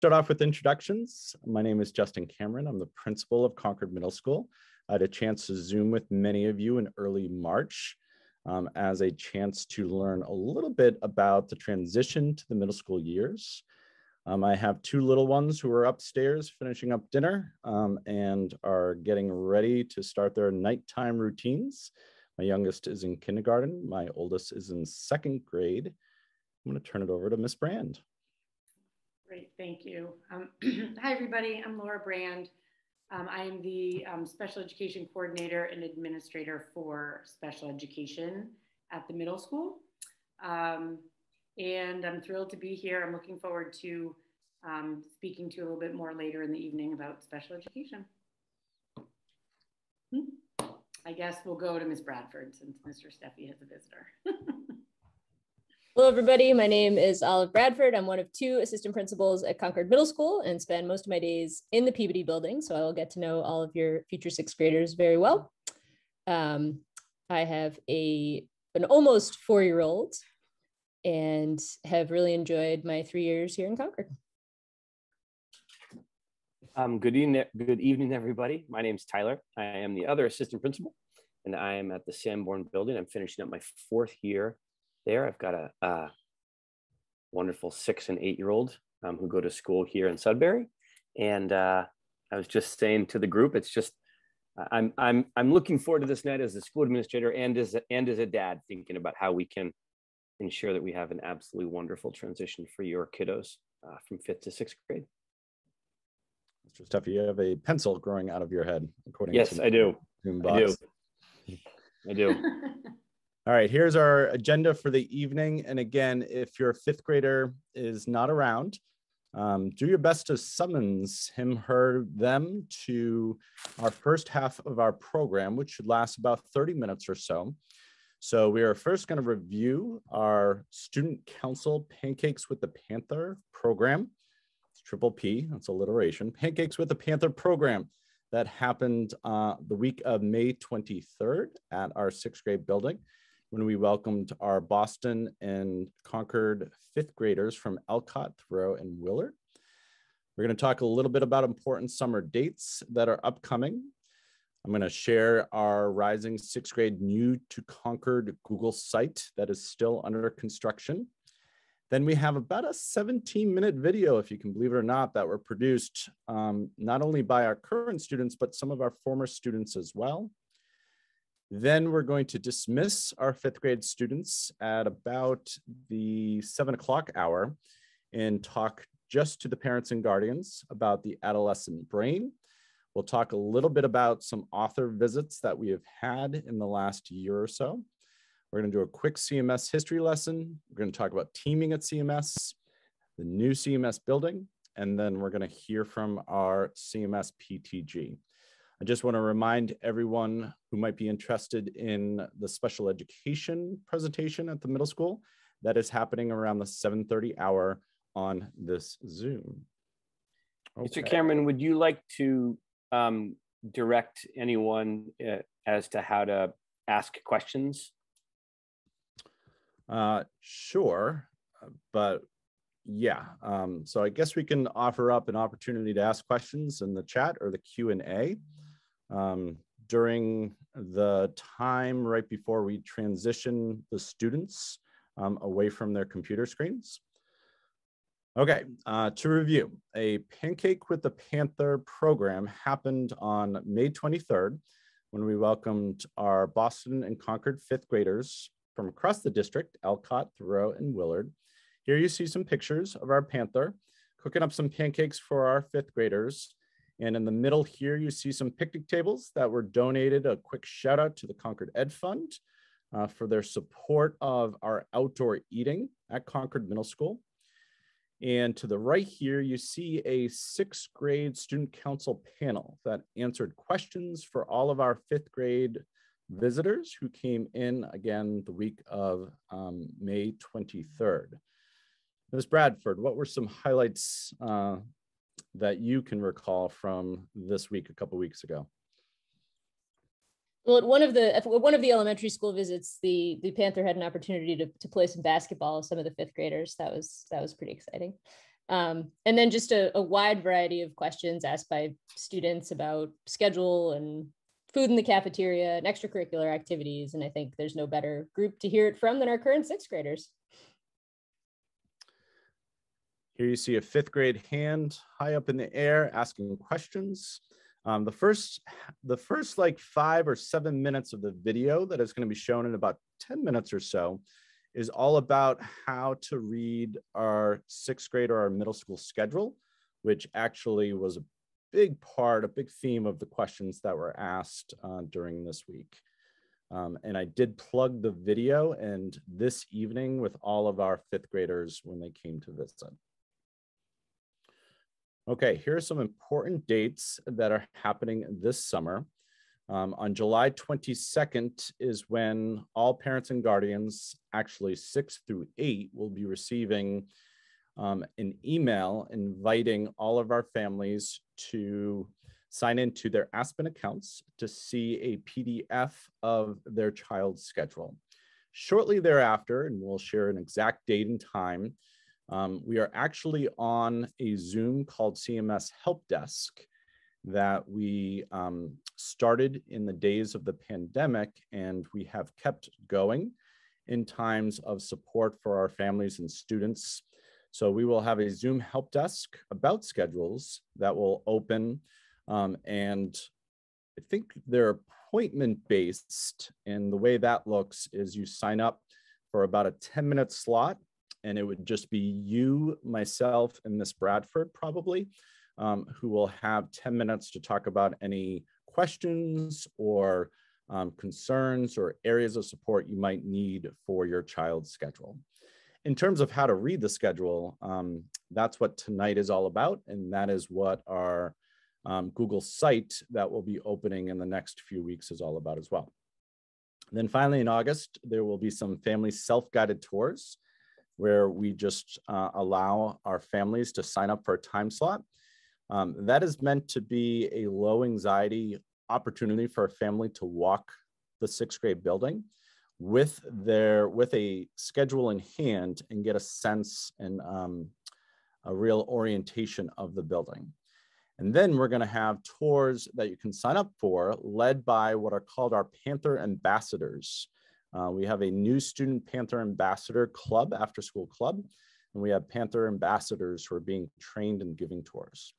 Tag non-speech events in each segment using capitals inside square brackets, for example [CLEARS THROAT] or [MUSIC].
Start off with introductions. My name is Justin Cameron. I'm the principal of Concord Middle School. I had a chance to Zoom with many of you in early March um, as a chance to learn a little bit about the transition to the middle school years. Um, I have two little ones who are upstairs finishing up dinner um, and are getting ready to start their nighttime routines. My youngest is in kindergarten. My oldest is in second grade. I'm going to turn it over to Miss Brand. Great, thank you. Um, [CLEARS THROAT] hi, everybody. I'm Laura Brand. Um, I am the um, special education coordinator and administrator for special education at the middle school. Um, and I'm thrilled to be here. I'm looking forward to um, speaking to you a little bit more later in the evening about special education. Hmm. I guess we'll go to Ms. Bradford since Mr. Steffi has a visitor. [LAUGHS] Hello, everybody. My name is Olive Bradford. I'm one of two assistant principals at Concord Middle School and spend most of my days in the Peabody building. So I will get to know all of your future sixth graders very well. Um, I have a an almost four-year-old and have really enjoyed my three years here in Concord. Um, good evening, good evening, everybody. My name is Tyler. I am the other assistant principal, and I am at the Sanborn building. I'm finishing up my fourth year there. I've got a, a wonderful six and eight year old um, who go to school here in Sudbury, and uh, I was just saying to the group, it's just I'm I'm I'm looking forward to this night as a school administrator and as a, and as a dad, thinking about how we can ensure that we have an absolutely wonderful transition for your kiddos uh, from fifth to sixth grade. Mr. Steffi, you have a pencil growing out of your head, according yes, to I do. I do. I do. [LAUGHS] All right, here's our agenda for the evening. And again, if your fifth grader is not around, um, do your best to summons him, her, them to our first half of our program, which should last about 30 minutes or so. So we are first going to review our Student Council Pancakes with the Panther program. It's triple P, that's alliteration. Pancakes with the Panther program that happened uh, the week of May 23rd at our sixth grade building when we welcomed our Boston and Concord fifth graders from Alcott, Thoreau, and Willard. We're going to talk a little bit about important summer dates that are upcoming. I'm going to share our Rising Sixth Grade New to Concord Google site that is still under construction. Then we have about a 17 minute video, if you can believe it or not, that were produced um, not only by our current students, but some of our former students as well. Then we're going to dismiss our fifth grade students at about the seven o'clock hour and talk just to the parents and guardians about the adolescent brain We'll talk a little bit about some author visits that we have had in the last year or so. We're going to do a quick CMS history lesson. We're going to talk about teaming at CMS, the new CMS building, and then we're going to hear from our CMS PTG. I just want to remind everyone who might be interested in the special education presentation at the middle school that is happening around the 7.30 hour on this Zoom. Okay. Mr. Cameron, would you like to um, direct anyone uh, as to how to ask questions? Uh, sure, but yeah. Um, so I guess we can offer up an opportunity to ask questions in the chat or the Q and A um, during the time right before we transition the students um, away from their computer screens. Okay, uh, to review, a Pancake with the Panther program happened on May 23rd when we welcomed our Boston and Concord fifth graders from across the district, Alcott, Thoreau, and Willard. Here you see some pictures of our Panther cooking up some pancakes for our fifth graders. And in the middle here, you see some picnic tables that were donated. A quick shout out to the Concord Ed Fund uh, for their support of our outdoor eating at Concord Middle School. And to the right here, you see a sixth grade student council panel that answered questions for all of our fifth grade visitors who came in again the week of um, May 23rd. Ms. Bradford, what were some highlights uh, that you can recall from this week a couple weeks ago? Well, at one of the one of the elementary school visits, the the Panther had an opportunity to, to play some basketball with some of the fifth graders. That was that was pretty exciting. Um, and then just a, a wide variety of questions asked by students about schedule and food in the cafeteria and extracurricular activities. And I think there's no better group to hear it from than our current sixth graders. Here you see a fifth grade hand high up in the air asking questions. Um, the first, the first like five or seven minutes of the video that is going to be shown in about 10 minutes or so is all about how to read our sixth grade or our middle school schedule, which actually was a big part, a big theme of the questions that were asked uh, during this week. Um, and I did plug the video and this evening with all of our fifth graders when they came to visit. Okay, here are some important dates that are happening this summer. Um, on July 22nd is when all parents and guardians, actually six through eight, will be receiving um, an email inviting all of our families to sign into their Aspen accounts to see a PDF of their child's schedule. Shortly thereafter, and we'll share an exact date and time, um, we are actually on a Zoom called CMS Help Desk that we um, started in the days of the pandemic and we have kept going in times of support for our families and students. So we will have a Zoom help desk about schedules that will open um, and I think they're appointment based and the way that looks is you sign up for about a 10 minute slot and it would just be you, myself, and Miss Bradford probably, um, who will have 10 minutes to talk about any questions or um, concerns or areas of support you might need for your child's schedule. In terms of how to read the schedule, um, that's what tonight is all about, and that is what our um, Google site that will be opening in the next few weeks is all about as well. And then finally in August, there will be some family self-guided tours where we just uh, allow our families to sign up for a time slot. Um, that is meant to be a low anxiety opportunity for a family to walk the sixth grade building with their with a schedule in hand and get a sense and um, a real orientation of the building. And then we're going to have tours that you can sign up for, led by what are called our Panther ambassadors. Uh, we have a new Student Panther Ambassador Club, after school club, and we have Panther ambassadors who are being trained and giving tours.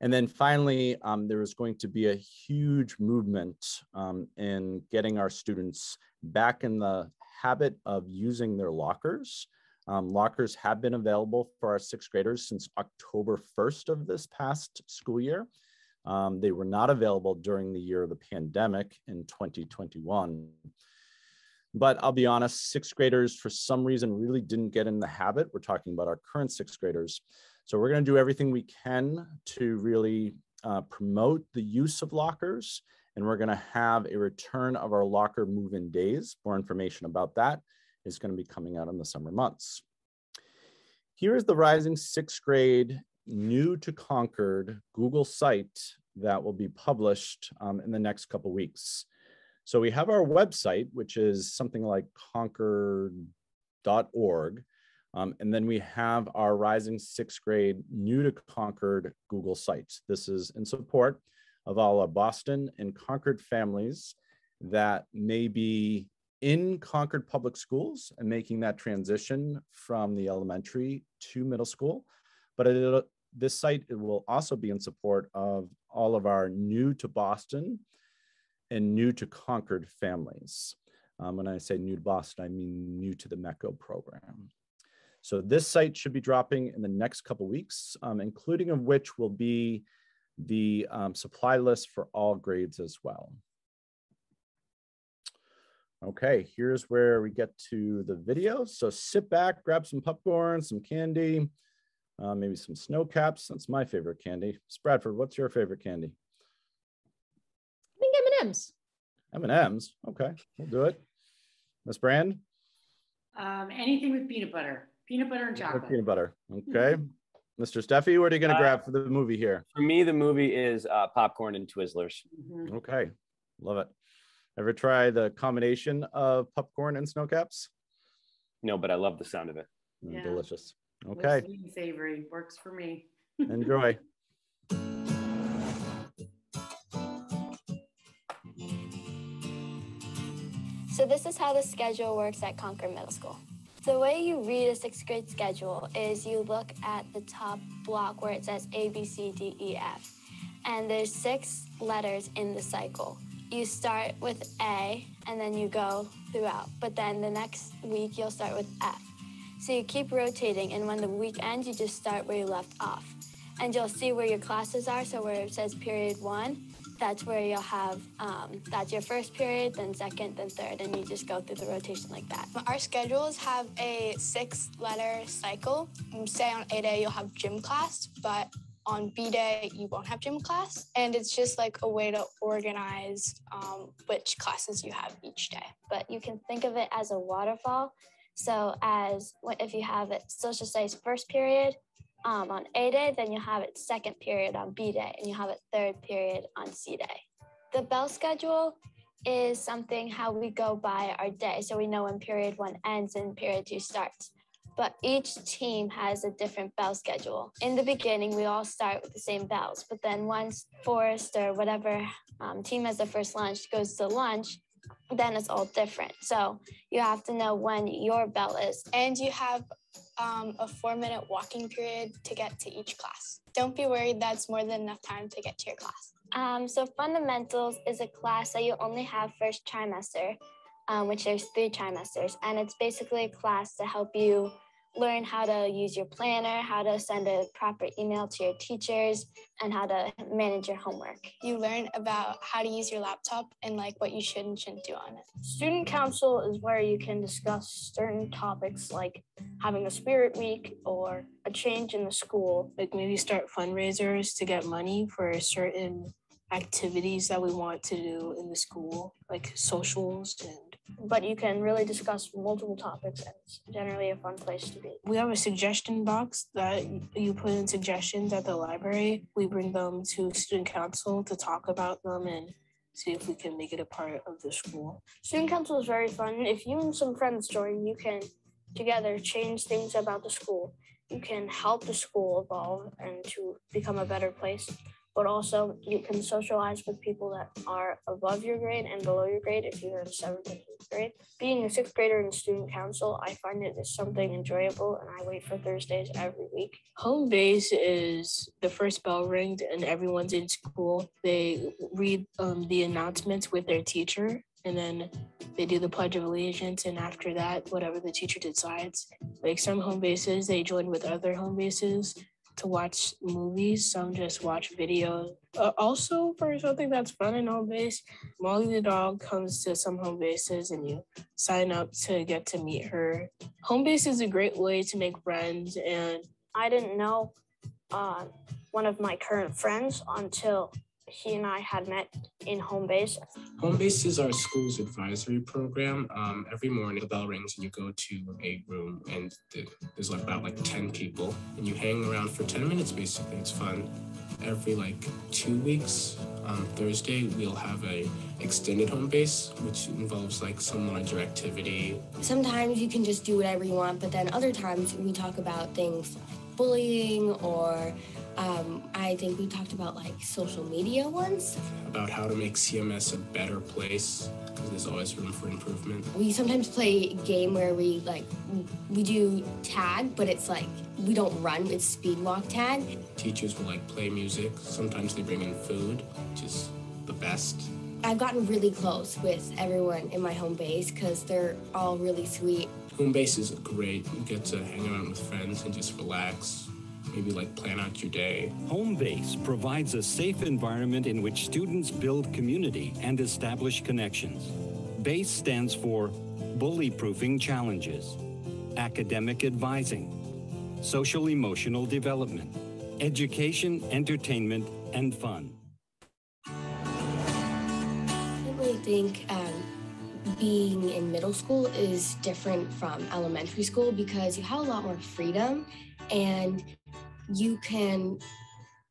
And then finally, um, there is going to be a huge movement um, in getting our students back in the habit of using their lockers. Um, lockers have been available for our sixth graders since October 1st of this past school year. Um, they were not available during the year of the pandemic in 2021. But I'll be honest, sixth graders for some reason really didn't get in the habit. We're talking about our current sixth graders. So we're going to do everything we can to really uh, promote the use of lockers. And we're going to have a return of our locker move in days. More information about that is going to be coming out in the summer months. Here is the Rising sixth grade new to Concord Google site that will be published um, in the next couple weeks. So we have our website, which is something like concord.org. Um, and then we have our Rising Sixth Grade New to Concord Google Sites. This is in support of all our Boston and Concord families that may be in Concord Public Schools and making that transition from the elementary to middle school. But it, this site it will also be in support of all of our new to Boston and new to Concord families. Um, when I say new to Boston, I mean new to the METCO program. So this site should be dropping in the next couple weeks, um, including of which will be the um, supply list for all grades as well. Okay, here's where we get to the video. So sit back, grab some popcorn, some candy, uh, maybe some snow caps. That's my favorite candy. Bradford, what's your favorite candy? M&Ms. M&Ms. Okay, we'll do it. Miss Brand? Um, anything with peanut butter, peanut butter and chocolate. Peanut butter. Okay. Mr. Steffi, what are you going to uh, grab for the movie here? For me, the movie is uh, popcorn and Twizzlers. Mm-hmm. Okay, love it. Ever try the combination of popcorn and snow caps? No, but I love the sound of it. Mm, yeah. Delicious. Okay. Sweet and savory works for me. Enjoy. [LAUGHS] So this is how the schedule works at Concord Middle School. The way you read a sixth grade schedule is you look at the top block where it says A, B, C, D, E, F. And there's six letters in the cycle. You start with A and then you go throughout. But then the next week you'll start with F. So you keep rotating and when the week ends, you just start where you left off. And you'll see where your classes are. So where it says period one, that's where you'll have um, that's your first period, then second, then third, and you just go through the rotation like that. Our schedules have a six letter cycle. Say on A day, you'll have gym class, but on B day, you won't have gym class. And it's just like a way to organize um, which classes you have each day. But you can think of it as a waterfall. So, as if you have it social studies first period, um, on A day, then you have it second period on B day, and you have it third period on C day. The bell schedule is something how we go by our day. So we know when period one ends and period two starts. But each team has a different bell schedule. In the beginning, we all start with the same bells, but then once Forest or whatever um, team has the first lunch goes to lunch, then it's all different. So you have to know when your bell is. And you have um, a four minute walking period to get to each class. Don't be worried, that's more than enough time to get to your class. Um, so, fundamentals is a class that you only have first trimester, um, which there's three trimesters, and it's basically a class to help you learn how to use your planner, how to send a proper email to your teachers, and how to manage your homework. You learn about how to use your laptop and like what you should and shouldn't do on it. Student council is where you can discuss certain topics like having a spirit week or a change in the school. Like maybe start fundraisers to get money for certain activities that we want to do in the school, like socials and but you can really discuss multiple topics and it's generally a fun place to be. We have a suggestion box that you put in suggestions at the library. We bring them to student council to talk about them and see if we can make it a part of the school. Student council is very fun. If you and some friends join, you can together change things about the school. You can help the school evolve and to become a better place but also you can socialize with people that are above your grade and below your grade if you're in seventh and eighth grade. Being a sixth grader in student council, I find it is something enjoyable and I wait for Thursdays every week. Home base is the first bell ringed and everyone's in school. They read um, the announcements with their teacher and then they do the pledge of allegiance and after that whatever the teacher decides like some home bases they join with other home bases to watch movies. Some just watch videos. Uh, also, for something that's fun in home base, Molly the dog comes to some home bases and you sign up to get to meet her. Home base is a great way to make friends. And I didn't know uh, one of my current friends until he and I had met in home base. Home base is our school's advisory program. Um, every morning the bell rings and you go to a room and there's like about like 10 people and you hang around for 10 minutes basically. It's fun. Every like two weeks on Thursday we'll have a extended home base which involves like some larger activity. Sometimes you can just do whatever you want, but then other times we talk about things bullying or um, I think we talked about like social media once. About how to make CMS a better place because there's always room for improvement. We sometimes play a game where we like we do tag, but it's like we don't run; it's speed walk tag. Teachers will like play music. Sometimes they bring in food, which is the best. I've gotten really close with everyone in my home base because they're all really sweet. Home base is great. You get to hang around with friends and just relax, maybe like plan out your day. Home Base provides a safe environment in which students build community and establish connections. BASE stands for Bully Proofing Challenges, Academic Advising, Social Emotional Development, Education, Entertainment, and Fun. Think um, being in middle school is different from elementary school because you have a lot more freedom and you can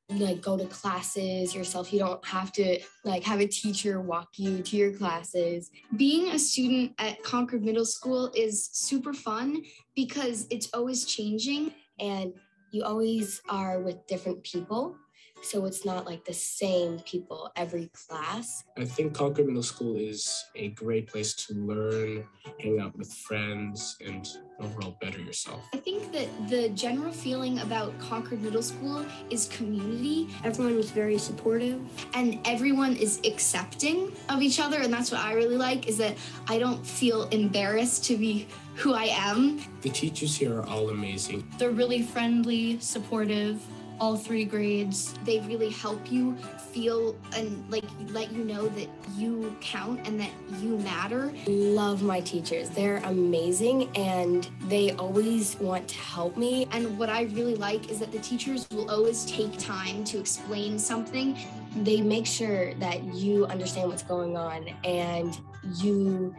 like go to classes yourself you don't have to like have a teacher walk you to your classes being a student at concord middle school is super fun because it's always changing and you always are with different people. So it's not like the same people every class. I think Concord Middle School is a great place to learn, hang out with friends, and overall better yourself. I think that the general feeling about Concord Middle School is community. Everyone was very supportive and everyone is accepting of each other. And that's what I really like is that I don't feel embarrassed to be who I am. The teachers here are all amazing. They're really friendly, supportive, all three grades. They really help you feel and like let you know that you count and that you matter. Love my teachers. They're amazing and they always want to help me. And what I really like is that the teachers will always take time to explain something. They make sure that you understand what's going on and you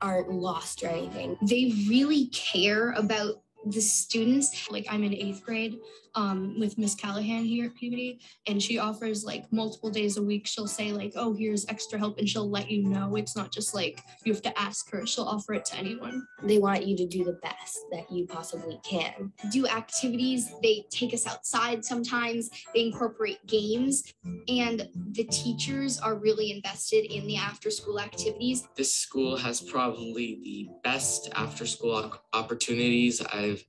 aren't lost or anything. They really care about the students. Like I'm in eighth grade um, with Miss Callahan here at Peabody, and she offers like multiple days a week. She'll say like, "Oh, here's extra help," and she'll let you know. It's not just like you have to ask her. She'll offer it to anyone. They want you to do the best that you possibly can. Do activities. They take us outside sometimes. They incorporate games, and the teachers are really invested in the after-school activities. This school has probably the best after-school opportunities I've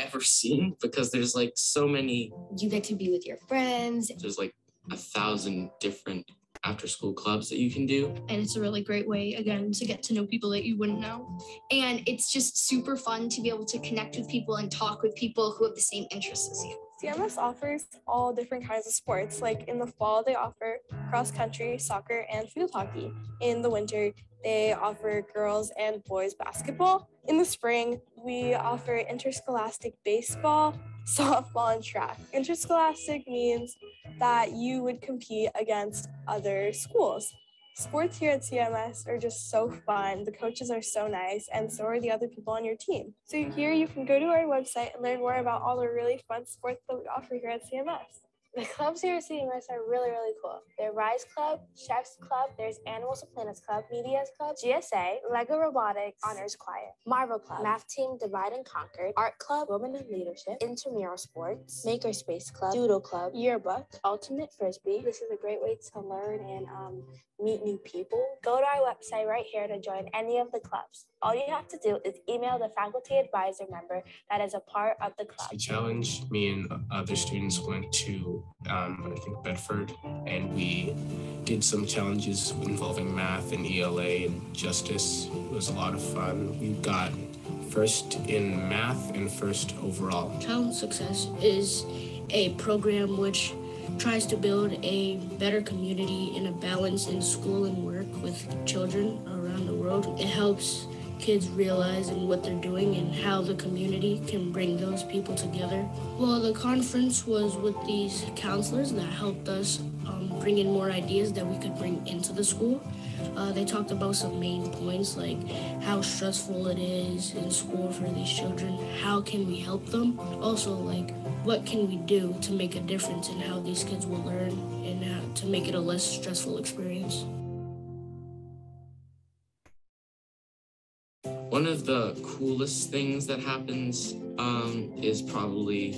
ever seen because there's like so many. You get to be with your friends. There's like a thousand different after school clubs that you can do. And it's a really great way, again, to get to know people that you wouldn't know. And it's just super fun to be able to connect with people and talk with people who have the same interests as you. CMS offers all different kinds of sports. Like in the fall, they offer cross country, soccer, and field hockey. In the winter, they offer girls and boys basketball. In the spring, we offer interscholastic baseball, [LAUGHS] softball, and track. Interscholastic means that you would compete against other schools. Sports here at CMS are just so fun. The coaches are so nice, and so are the other people on your team. So, here you can go to our website and learn more about all the really fun sports that we offer here at CMS. The clubs here at City CMS are really, really cool. There's Rise Club, Chefs Club, there's Animals and Planets Club, Media's Club, GSA, Lego Robotics, Honors Choir, Marvel Club, Math Team Divide and Conquer, Art Club, Women in Leadership, Intramural Sports, Makerspace Club, Doodle Club, Yearbook, Ultimate Frisbee. This is a great way to learn and um, meet new people. Go to our website right here to join any of the clubs. All you have to do is email the faculty advisor member that is a part of the club. The challenge, me and other students went to, um, I think, Bedford, and we did some challenges involving math and ELA and justice. It was a lot of fun. We got first in math and first overall. Challenge Success is a program which tries to build a better community and a balance in school and work with children around the world. It helps kids realize and what they're doing and how the community can bring those people together. Well, the conference was with these counselors that helped us um, bring in more ideas that we could bring into the school. Uh, they talked about some main points like how stressful it is in school for these children, how can we help them, also like what can we do to make a difference in how these kids will learn and to make it a less stressful experience. One of the coolest things that happens um, is probably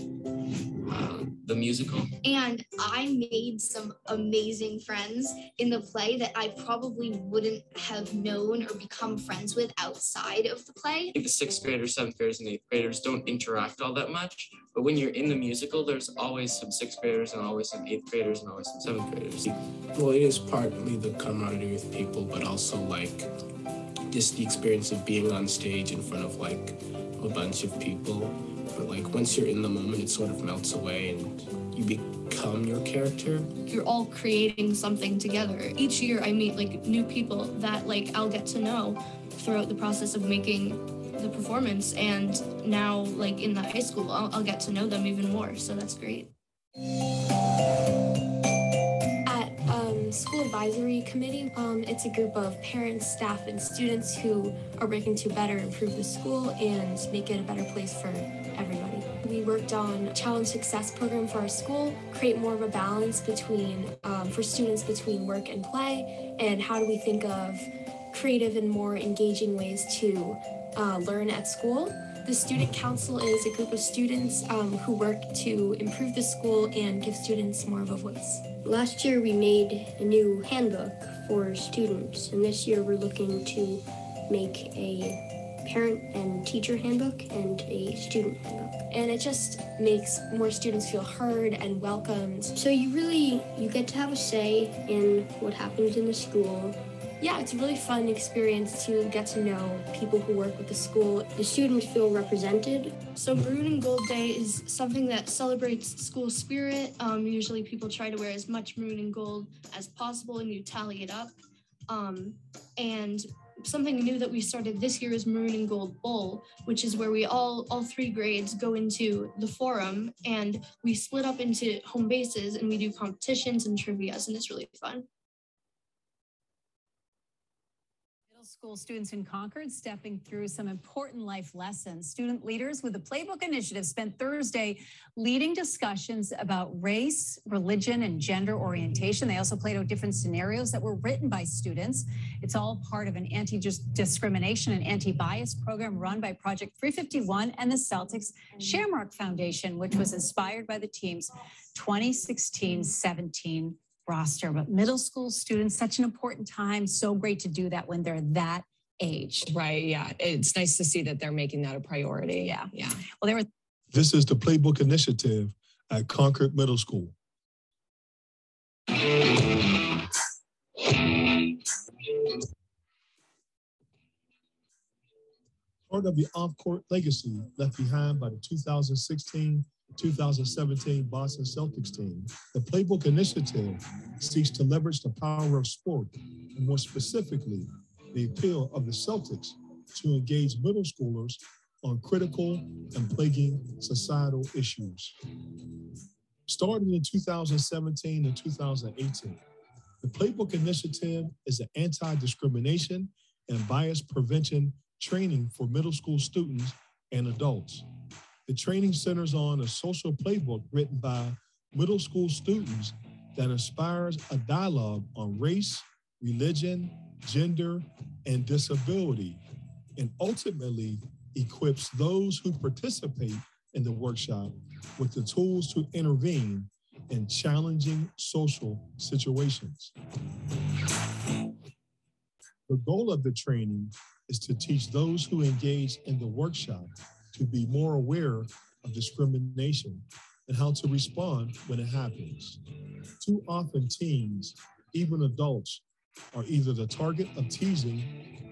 uh, the musical. And I made some amazing friends in the play that I probably wouldn't have known or become friends with outside of the play. I think the sixth graders, seventh graders, and eighth graders don't interact all that much. But when you're in the musical, there's always some sixth graders and always some eighth graders and always some seventh graders. Well, it is partly the camaraderie with people, but also like just the experience of being on stage in front of like a bunch of people. But like once you're in the moment, it sort of melts away and you become your character. You're all creating something together. Each year I meet like new people that like I'll get to know throughout the process of making the performance and now like in the high school I'll, I'll get to know them even more so that's great at school advisory committee um, it's a group of parents staff and students who are working to better improve the school and make it a better place for everybody we worked on a challenge success program for our school create more of a balance between um, for students between work and play and how do we think of creative and more engaging ways to uh, learn at school. The Student Council is a group of students um, who work to improve the school and give students more of a voice. Last year we made a new handbook for students, and this year we're looking to make a parent and teacher handbook and a student handbook. And it just makes more students feel heard and welcomed. So you really you get to have a say in what happens in the school. Yeah, it's a really fun experience to get to know people who work with the school. The students feel represented. So Maroon and Gold Day is something that celebrates school spirit. Um, usually people try to wear as much maroon and gold as possible and you tally it up. Um, and something new that we started this year is Maroon and Gold Bowl, which is where we all all three grades go into the forum and we split up into home bases and we do competitions and trivia's and it's really fun. School students in Concord stepping through some important life lessons. Student leaders with the Playbook Initiative spent Thursday leading discussions about race, religion, and gender orientation. They also played out different scenarios that were written by students. It's all part of an anti-discrimination and anti-bias program run by Project 351 and the Celtics Shamrock Foundation, which was inspired by the team's 2016-17 roster. But middle school students, such an important time. So great to do that when they're that age. Right. Yeah. It's nice to see that they're making that a priority. Yeah. Yeah. Well, they were. This is the Playbook Initiative at Concord Middle School. Part of the off-court legacy left behind by the 2016 2017 Boston Celtics team, the Playbook Initiative seeks to leverage the power of sport, and more specifically, the appeal of the Celtics to engage middle schoolers on critical and plaguing societal issues. Starting in 2017 and 2018, the Playbook Initiative is an anti-discrimination and bias prevention training for middle school students and adults. The training centers on a social playbook written by middle school students that inspires a dialogue on race, religion, gender, and disability, and ultimately equips those who participate in the workshop with the tools to intervene in challenging social situations. The goal of the training is to teach those who engage in the workshop to be more aware of discrimination and how to respond when it happens. Too often, teens, even adults, are either the target of teasing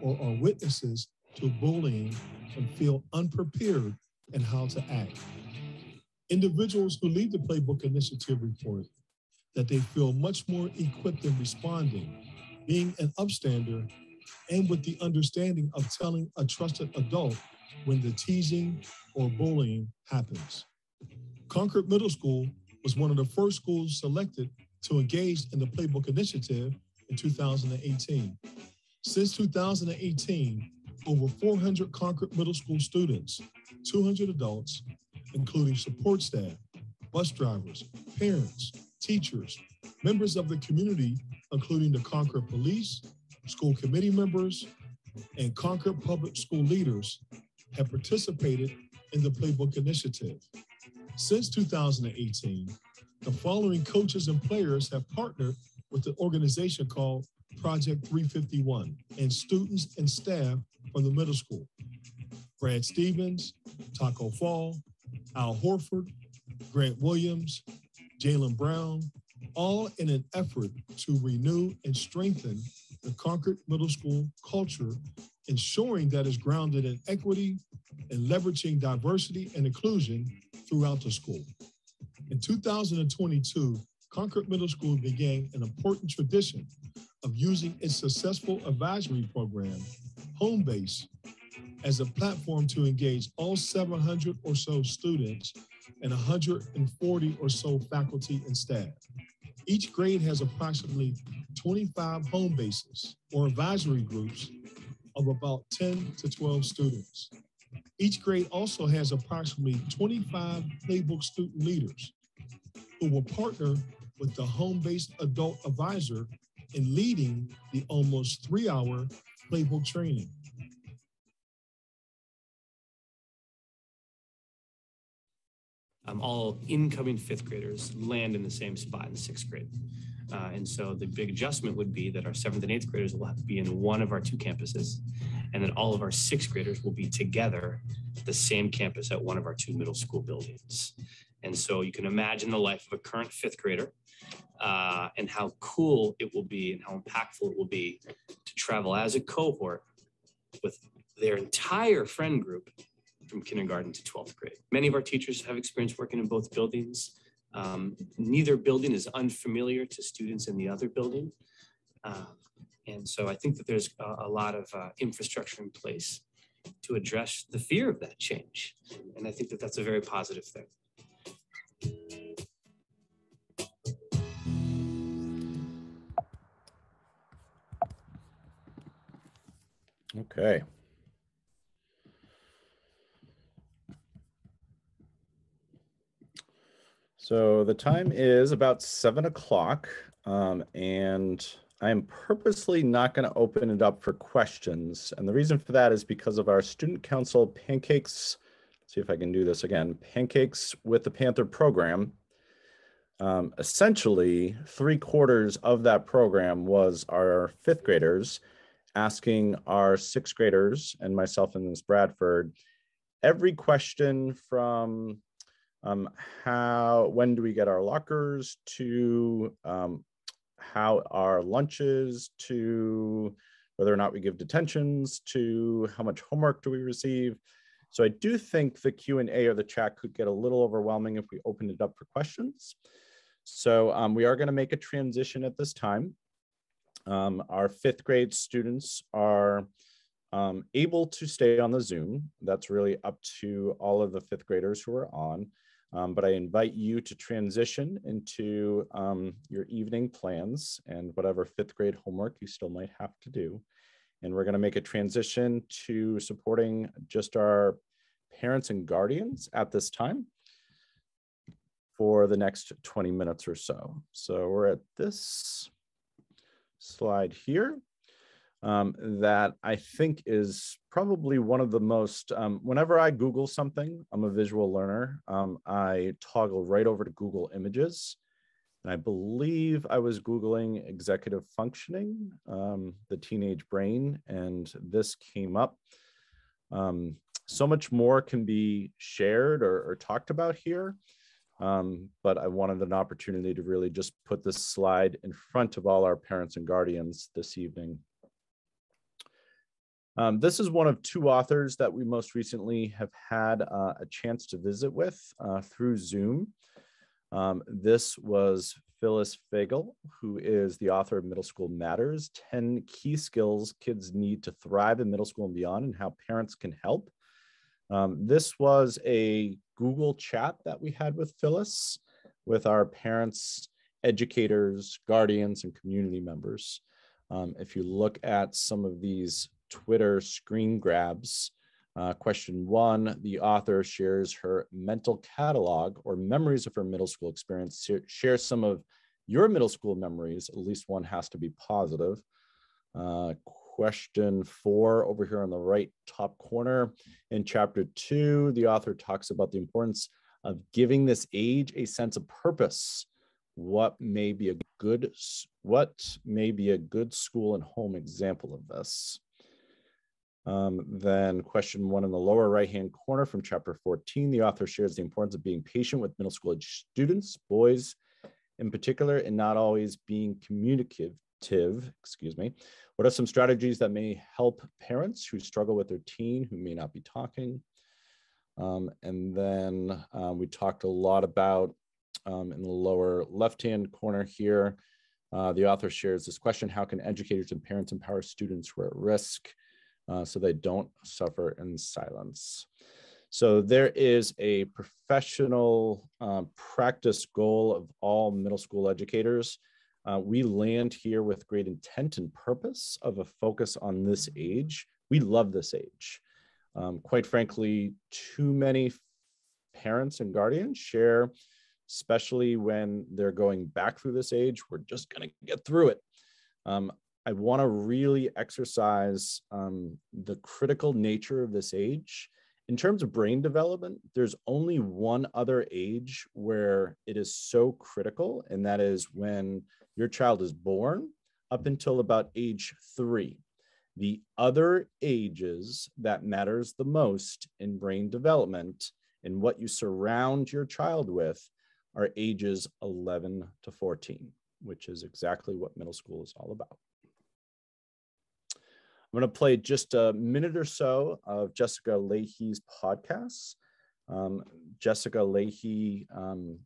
or are witnesses to bullying and feel unprepared in how to act. Individuals who lead the Playbook Initiative report that they feel much more equipped in responding, being an upstander, and with the understanding of telling a trusted adult when the teasing or bullying happens. Concord Middle School was one of the first schools selected to engage in the Playbook Initiative in 2018. Since 2018, over 400 Concord Middle School students, 200 adults, including support staff, bus drivers, parents, teachers, members of the community, including the Concord Police, school committee members, and Concord Public School leaders have participated in the Playbook Initiative. Since 2018, the following coaches and players have partnered with the organization called Project 351 and students and staff from the middle school. Brad Stevens, Tacko Fall, Al Horford, Grant Williams, Jaylen Brown, all in an effort to renew and strengthen the Concord Middle School culture ensuring that is grounded in equity and leveraging diversity and inclusion throughout the school. In 2022, Concord Middle School began an important tradition of using its successful advisory program, Home Base, as a platform to engage all 700 or so students and 140 or so faculty and staff. Each grade has approximately 25 home bases or advisory groups of about 10 to 12 students. Each grade also has approximately 25 Playbook student leaders who will partner with the home-based adult advisor in leading the almost three-hour Playbook training. um, all incoming fifth graders land in the same spot in sixth grade. Uh, and so the big adjustment would be that our seventh and eighth graders will have to be in one of our two campuses, and then all of our sixth graders will be together at the same campus at one of our two middle school buildings. And so you can imagine the life of a current fifth grader uh, and how cool it will be and how impactful it will be to travel as a cohort with their entire friend group from kindergarten to 12th grade. Many of our teachers have experience working in both buildings. Um, neither building is unfamiliar to students in the other building. Uh, and so I think that there's a, a lot of uh, infrastructure in place to address the fear of that change. And I think that that's a very positive thing. Okay. So the time is about seven o'clock, um, and I am purposely not going to open it up for questions. And the reason for that is because of our student council pancakes. Let's see if I can do this again. Pancakes with the Panther program. Um, essentially, three quarters of that program was our fifth graders asking our sixth graders and myself and Ms. Bradford every question from um, how, when do we get our lockers to um, how our lunches to whether or not we give detentions to how much homework do we receive. So I do think the Q&A or the chat could get a little overwhelming if we opened it up for questions. So um, we are gonna make a transition at this time. Um, our fifth grade students are um, able to stay on the Zoom. That's really up to all of the fifth graders who are on. Um, but I invite you to transition into um, your evening plans and whatever fifth grade homework you still might have to do. And we're going to make a transition to supporting just our parents and guardians at this time for the next 20 minutes or so. So we're at this slide here um, that I think is probably one of the most, um, whenever I Google something, I'm a visual learner, um, I toggle right over to Google Images. And I believe I was Googling executive functioning, um, the teenage brain, and this came up. Um, so much more can be shared or, or talked about here. Um, but I wanted an opportunity to really just put this slide in front of all our parents and guardians this evening. Um, this is one of two authors that we most recently have had uh, a chance to visit with uh, through Zoom. Um, this was Phyllis Fagel, who is the author of Middle School Matters 10 Key Skills Kids Need to Thrive in Middle School and Beyond, and How Parents Can Help. Um, this was a Google chat that we had with Phyllis, with our parents, educators, guardians, and community members. Um, if you look at some of these Twitter screen grabs, uh, question one, the author shares her mental catalog or memories of her middle school experience. Share some of your middle school memories, at least one has to be positive. Uh, question four over here on the right top corner. In chapter two, the author talks about the importance of giving this age a sense of purpose. What may be a good what may be a good school and home example of this? Um, then question one in the lower right-hand corner from chapter 14, the author shares the importance of being patient with middle school age students, boys in particular, and not always being communicative, excuse me, what are some strategies that may help parents who struggle with their teen who may not be talking? Um, and then um, we talked a lot about um, in the lower left-hand corner here, uh, the author shares this question, how can educators and parents empower students who are at risk uh, so they don't suffer in silence? So there is a professional uh, practice goal of all middle school educators uh, we land here with great intent and purpose of a focus on this age. We love this age. Um, quite frankly, too many parents and guardians share, especially when they're going back through this age, we're just going to get through it. Um, I want to really exercise um, the critical nature of this age In terms of brain development, there's only one other age where it is so critical, and that is when your child is born up until about age three. The other ages that matters the most in brain development and what you surround your child with are ages 11 to 14, which is exactly what middle school is all about. I'm going to play just a minute or so of Jessica Lahey's podcast. Um, Jessica Lahey, um,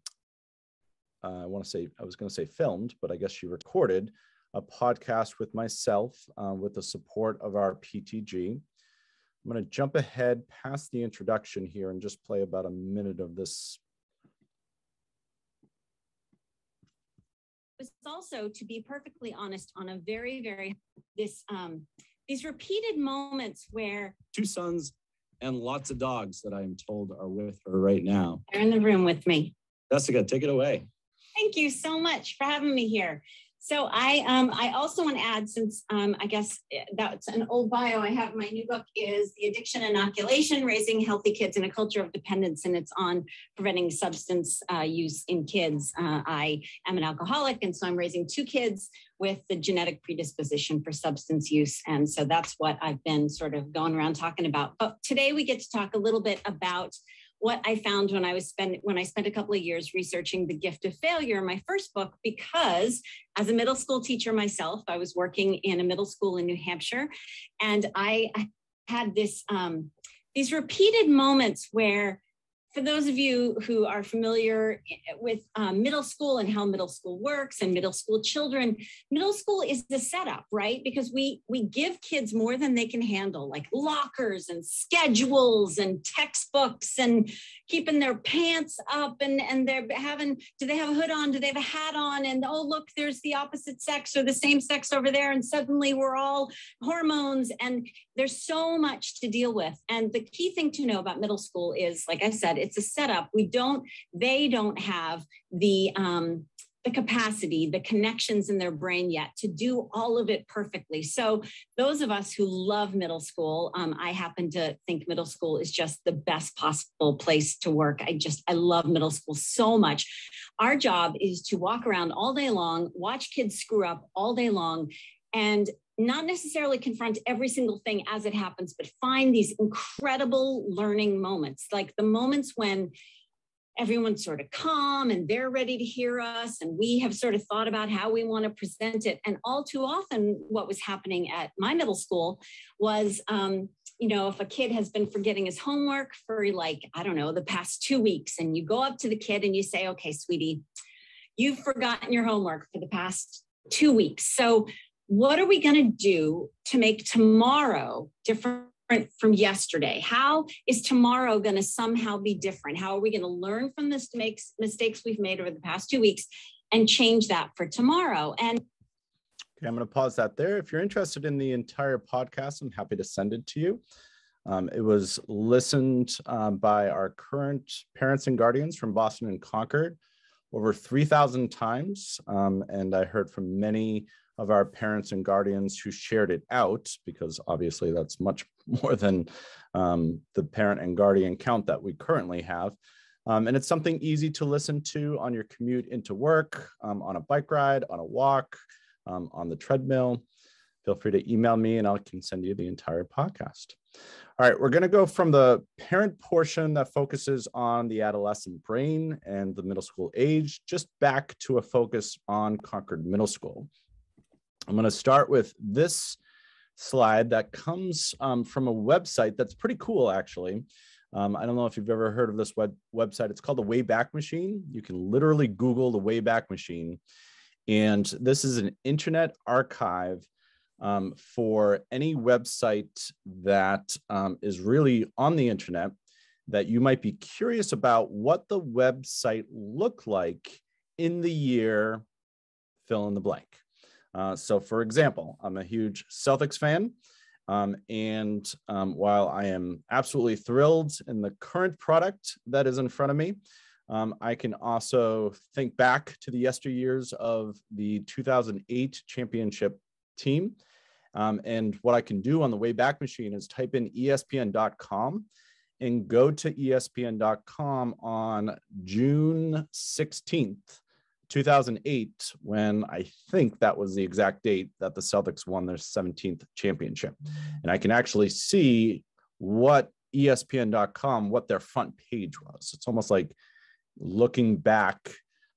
uh, I want to say, I was going to say filmed, but I guess she recorded a podcast with myself uh, with the support of our PTG. I'm going to jump ahead past the introduction here and just play about a minute of this. Was also, to be perfectly honest, on a very, very this um, these repeated moments where two sons and lots of dogs that I am told are with her right now. They're in the room with me. Jessica, take it away. Thank you so much for having me here. So I um, I also want to add, since um, I guess eh, that's an old bio I have, my new book is The Addiction Inoculation, Raising Healthy Kids in a Culture of Dependence, and it's on preventing substance uh, use in kids. Uh, I am an alcoholic, and so I'm raising two kids with the genetic predisposition for substance use. And so that's what I've been sort of going around talking about. But today we get to talk a little bit about what I found when I was spend when I spent a couple of years researching the gift of failure, in my first book, because as a middle school teacher myself, I was working in a middle school in New Hampshire, and I had this um, these repeated moments where for those of you who are familiar with um, middle school and how middle school works and middle school children, middle school is the setup, right? Because we we give kids more than they can handle, like lockers and schedules and textbooks and keeping their pants up and and they're having do they have a hood on? Do they have a hat on? And oh look, there's the opposite sex or the same sex over there, and suddenly we're all hormones and there's so much to deal with. And the key thing to know about middle school is, like I said, it's a setup. We don't, they don't have the, um, the capacity, the connections in their brain yet to do all of it perfectly. So, those of us who love middle school, um, I happen to think middle school is just the best possible place to work. I just, I love middle school so much. Our job is to walk around all day long, watch kids screw up all day long, and not necessarily confront every single thing as it happens, but find these incredible learning moments, like the moments when everyone's sort of calm and they're ready to hear us and we have sort of thought about how we want to present it. And all too often what was happening at my middle school was um, you know if a kid has been forgetting his homework for like i don't know the past two weeks and you go up to the kid and you say okay sweetie you've forgotten your homework for the past two weeks. So what are we going to do to make tomorrow different from yesterday? How is tomorrow going to somehow be different? How are we going to learn from the mistakes, mistakes we've made over the past two weeks and change that for tomorrow? And okay, I'm going to pause that there. If you're interested in the entire podcast, I'm happy to send it to you. Um, it was listened um, by our current parents and guardians from Boston and Concord over 3,000 times. Um, and I heard from many of our parents and guardians who shared it out, because obviously that's much [LAUGHS] more than um, the parent and guardian count that we currently have. Um, and it's something easy to listen to on your commute into work, um, on a bike ride, on a walk, um, on the treadmill. Feel free to email me and I can send you the entire podcast. All right, we're going to go from the parent portion that focuses on the adolescent brain and the middle school age, just back to a focus on Concord Middle School. I'm going to start with this slide that comes um, from a website that's pretty cool, actually. Um, I don't know if you've ever heard of this web website. It's called the Wayback Machine. You can literally Google the Wayback Machine. And this is an internet archive um, for any website that um, is really on the internet that you might be curious about what the website looked like in the year fill in the blank. Uh, so, for example, I'm a huge Celtics fan. Um, and um, while I am absolutely thrilled in the current product that is in front of me, um, I can also think back to the yesteryears of the 2008 championship team. Um, and what I can do on the Wayback Machine is type in ESPN.com and go to espn.com on June 16th, 2008, when I think that was the exact date that the Celtics won their 17th championship. And I can actually see what ESPN.com, what their front page was. It's almost like looking back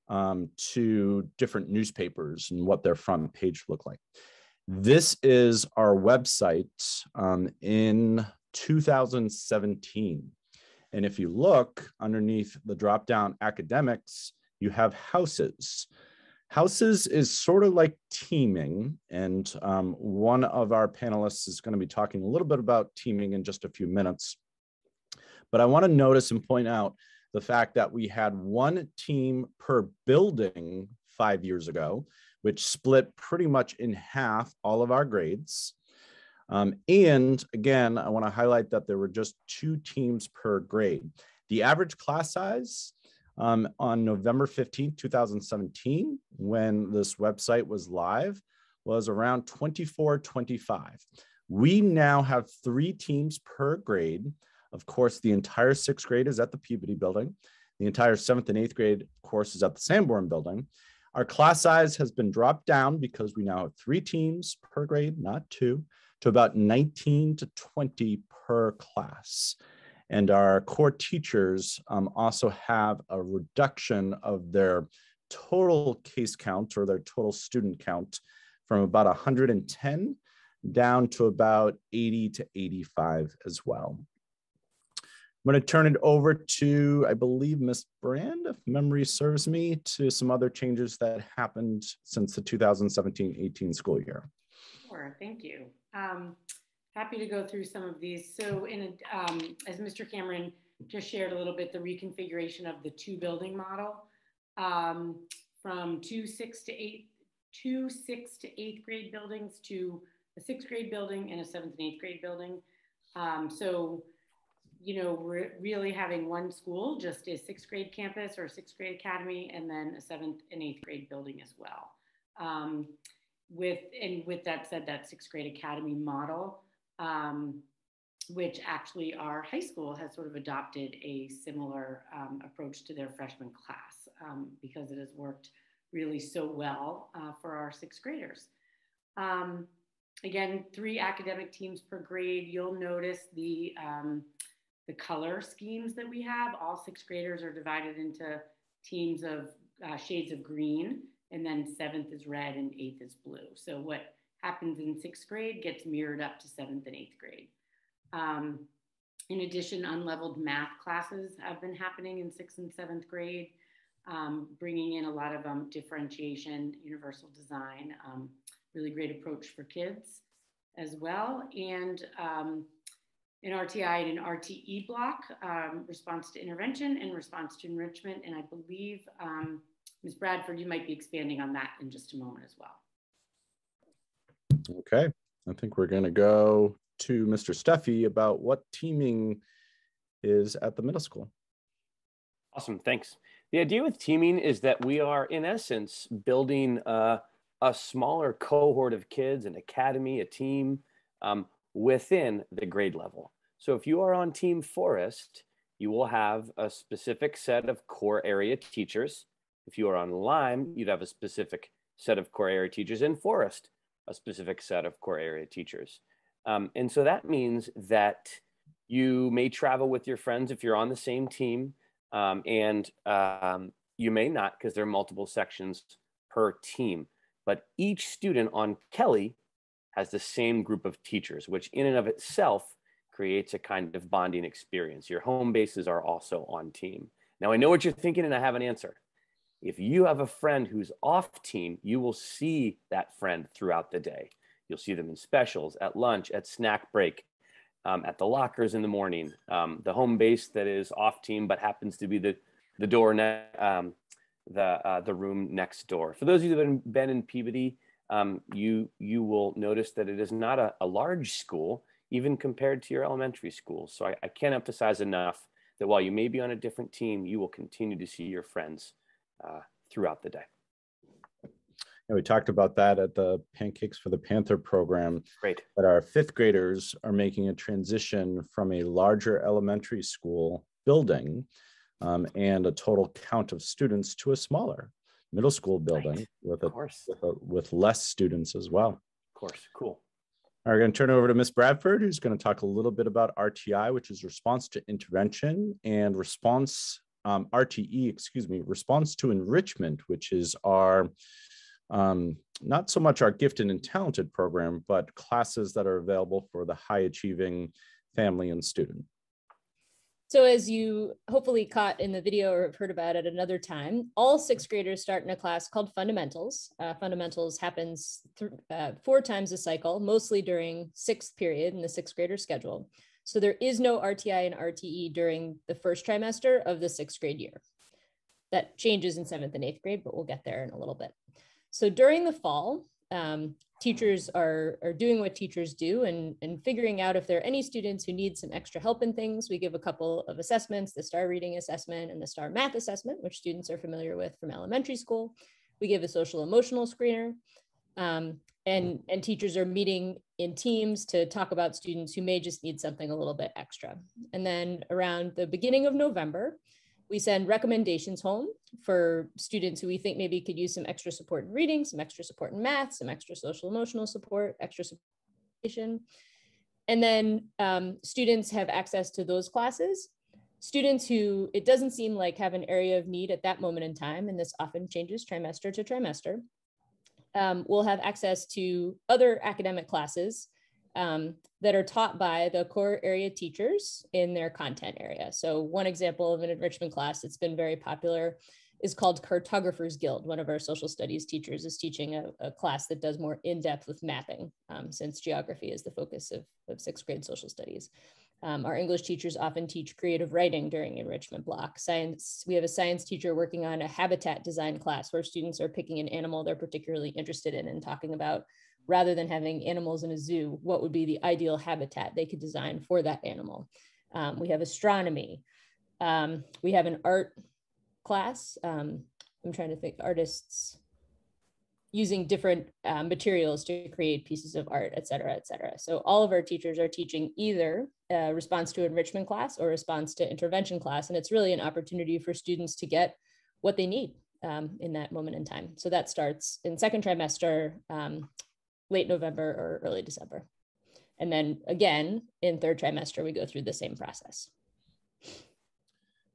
um, to different newspapers and what their front page looked like. This is our website um, in 2017. And if you look underneath the drop down academics, you have houses. Houses is sort of like teaming. And um, one of our panelists is going to be talking a little bit about teaming in just a few minutes. But I want to notice and point out the fact that we had one team per building five years ago, which split pretty much in half all of our grades. Um, and again, I want to highlight that there were just two teams per grade. The average class size um, on November 15, 2017, when this website was live, was around 24, 25. We now have three teams per grade. Of course, the entire sixth grade is at the Peabody building. The entire seventh and eighth grade course is at the Sanborn building. Our class size has been dropped down because we now have three teams per grade, not two, to about 19 to 20 per class. And our core teachers um, also have a reduction of their total case count or their total student count from about 110 down to about 80 to 85 as well. I'm going to turn it over to, I believe, Miss Brand, if memory serves me, to some other changes that happened since the 2017-18 school year. Sure, thank you. Um, happy to go through some of these. So in um, as Mr. Cameron just shared a little bit, the reconfiguration of the two building model um, from two six to eight, two six to eighth grade buildings to a sixth grade building and a seventh and eighth grade building. Um, so, you know, we're really having one school, just a sixth grade campus or sixth grade academy, and then a seventh and eighth grade building as well. Um, with and with that said, that sixth grade academy model, um, which actually our high school has sort of adopted a similar um, approach to their freshman class um, because it has worked really so well uh, for our sixth graders. Um, again, three academic teams per grade. You'll notice the um, the color schemes that we have. All sixth graders are divided into teams of uh, shades of green and then seventh is red and eighth is blue. So what happens in sixth grade gets mirrored up to seventh and eighth grade. Um, in addition, unleveled math classes have been happening in sixth and seventh grade, um, bringing in a lot of um, differentiation, universal design, um, really great approach for kids as well. And um, an RTI and an RTE block, um, response to intervention and response to enrichment. And I believe Ms. Bradford, you might be expanding on that in just a moment as well. Okay, I think we're going to go to Mr. Steffi about what teaming is at the middle school. Awesome, thanks. The idea with teaming is that we are, in essence, building a, a smaller cohort of kids, an academy, a team um, within the grade level. So if you are on Team Forest, you will have a specific set of core area teachers if you are on Lime, you'd have a specific set of core area teachers. In Forest, a specific set of core area teachers. Um, and so that means that you may travel with your friends if you're on the same team, um, and um, you may not because there are multiple sections per team. But each student on Kelly has the same group of teachers, which in and of itself creates a kind of bonding experience. Your home bases are also on team. Now, I know what you're thinking, and I have an answer. If you have a friend who's off team, you will see that friend throughout the day. You'll see them in specials, at lunch, at snack break, um, at the lockers in the morning. Um, the home base that is off team but happens to be the the door ne- um, the uh, the room next door. For those of you that have been in Peabody, um, you you will notice that it is not a, a, large school, even compared to your elementary school. So I, I can't emphasize enough that while you may be on a different team, you will continue to see your friends uh, throughout the day. And we talked about that at the Pancakes for the Panther program. Great. That our fifth graders are making a transition from a larger elementary school building um, and a total count of students to a smaller middle school building Right. with, a, course. with, a, with less students as well. Of course. Cool. All right, We're going to turn it over to Ms. Bradford, who's going to talk a little bit about RTI, which is response to intervention and response, um, RTE, excuse me, response to enrichment, which is our, um, not so much our gifted and talented program, but classes that are available for the high achieving family and student. So as you hopefully caught in the video or have heard about at another time, all sixth graders start in a class called Fundamentals. Uh, fundamentals happens uh, four times a cycle, mostly during sixth period in the sixth grader schedule. So there is no RTI and RTE during the first trimester of the sixth grade year. That changes in seventh and eighth grade, but we'll get there in a little bit. So during the fall, um, teachers are, are doing what teachers do and, and figuring out if there are any students who need some extra help in things. We give a couple of assessments, the STAR reading assessment and the STAR math assessment, which students are familiar with from elementary school. We give a social emotional screener. Um, and, and teachers are meeting in teams to talk about students who may just need something a little bit extra. And then around the beginning of November, we send recommendations home for students who we think maybe could use some extra support in reading, some extra support in math, some extra social emotional support, extra support. And then um, students have access to those classes. Students who it doesn't seem like have an area of need at that moment in time, and this often changes trimester to trimester, um, will have access to other academic classes um, that are taught by the core area teachers in their content area. So one example of an enrichment class that's been very popular is called Cartographers Guild. One of our social studies teachers is teaching a, a class that does more in-depth with mapping um, since geography is the focus of, of sixth grade social studies. Um, our English teachers often teach creative writing during enrichment block. Science, we have a science teacher working on a habitat design class where students are picking an animal they're particularly interested in and talking about rather than having animals in a zoo, what would be the ideal habitat they could design for that animal. Um, we have astronomy. Um, we have an art class. Um, I'm trying to think, artists using different uh, materials to create pieces of art, et cetera, et cetera. So all of our teachers are teaching either response to enrichment class or response to intervention class. And it's really an opportunity for students to get what they need um, in that moment in time. So that starts in second trimester, um, late November or early December. And then again, in third trimester, we go through the same process.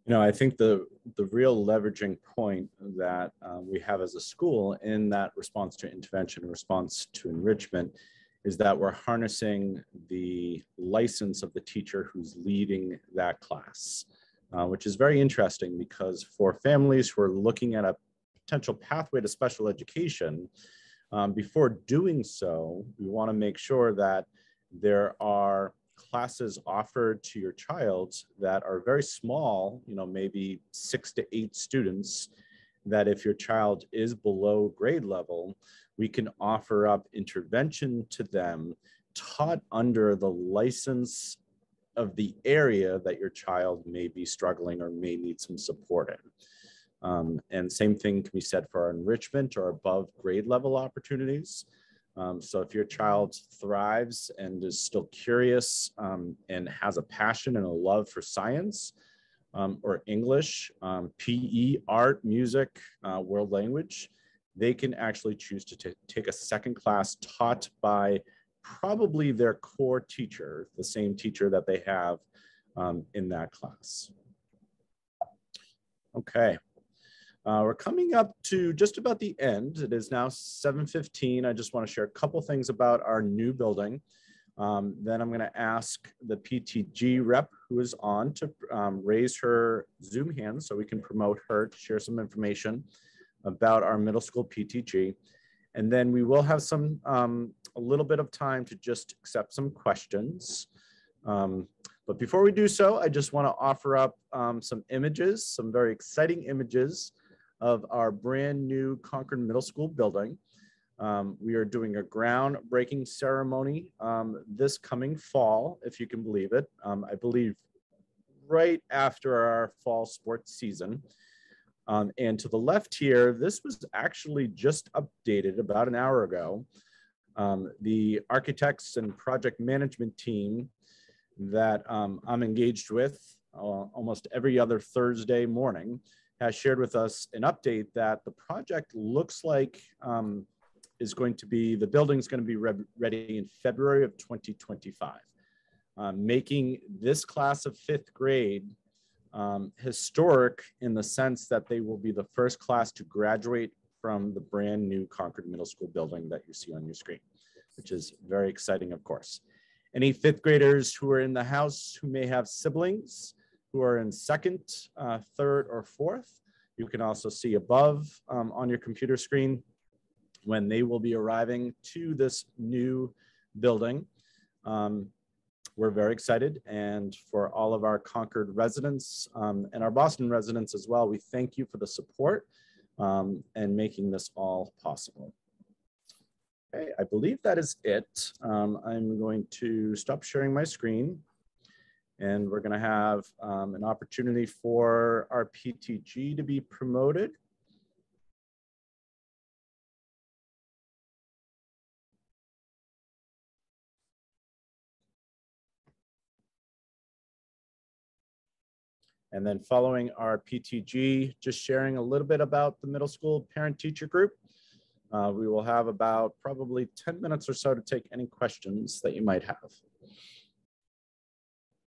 You know, I think the the real leveraging point that uh, we have as a school in that response to intervention, response to enrichment, is that we're harnessing the license of the teacher who's leading that class, uh, which is very interesting because for families who are looking at a potential pathway to special education, um, before doing so, we want to make sure that there are classes offered to your child that are very small, you know, maybe six to eight students, that if your child is below grade level, we can offer up intervention to them taught under the license of the area that your child may be struggling or may need some support in. Um, and same thing can be said for our enrichment or above grade level opportunities. Um, so if your child thrives and is still curious um, and has a passion and a love for science um, or English, um, PE, art, music, uh, world language, they can actually choose to take a second class taught by probably their core teacher, the same teacher that they have um, in that class. Okay. Uh, we're coming up to just about the end. It is now 7.15. I just want to share a couple things about our new building. Um, then I'm going to ask the PTG rep who is on to um, raise her Zoom hand so we can promote her to share some information about our middle school PTG. And then we will have some um, a little bit of time to just accept some questions. Um, but before we do so, I just want to offer up um, some images, some very exciting images of our brand new Concord Middle School building. Um, we are doing a groundbreaking ceremony um, this coming fall, if you can believe it. Um, I believe right after our fall sports season. Um, and to the left here, this was actually just updated about an hour ago. Um, the architects and project management team that um, I'm engaged with uh, almost every other Thursday morning has shared with us an update that the project looks like um, is going to be, the building's going to be re ready in February of 2025, um, making this class of fifth grade um, historic in the sense that they will be the first class to graduate from the brand new Concord Middle School building that you see on your screen, which is very exciting, of course. Any fifth graders who are in the house who may have siblings who are in second, uh, third, or fourth, you can also see above um, on your computer screen when they will be arriving to this new building. Um, we're very excited. And for all of our Concord residents um, and our Boston residents as well, we thank you for the support um, and making this all possible. Okay, I believe that is it. Um, I'm going to stop sharing my screen and we're gonna have um, an opportunity for our PTG to be promoted. And then following our PTG, just sharing a little bit about the middle school parent teacher group. Uh, we will have about probably 10 minutes or so to take any questions that you might have.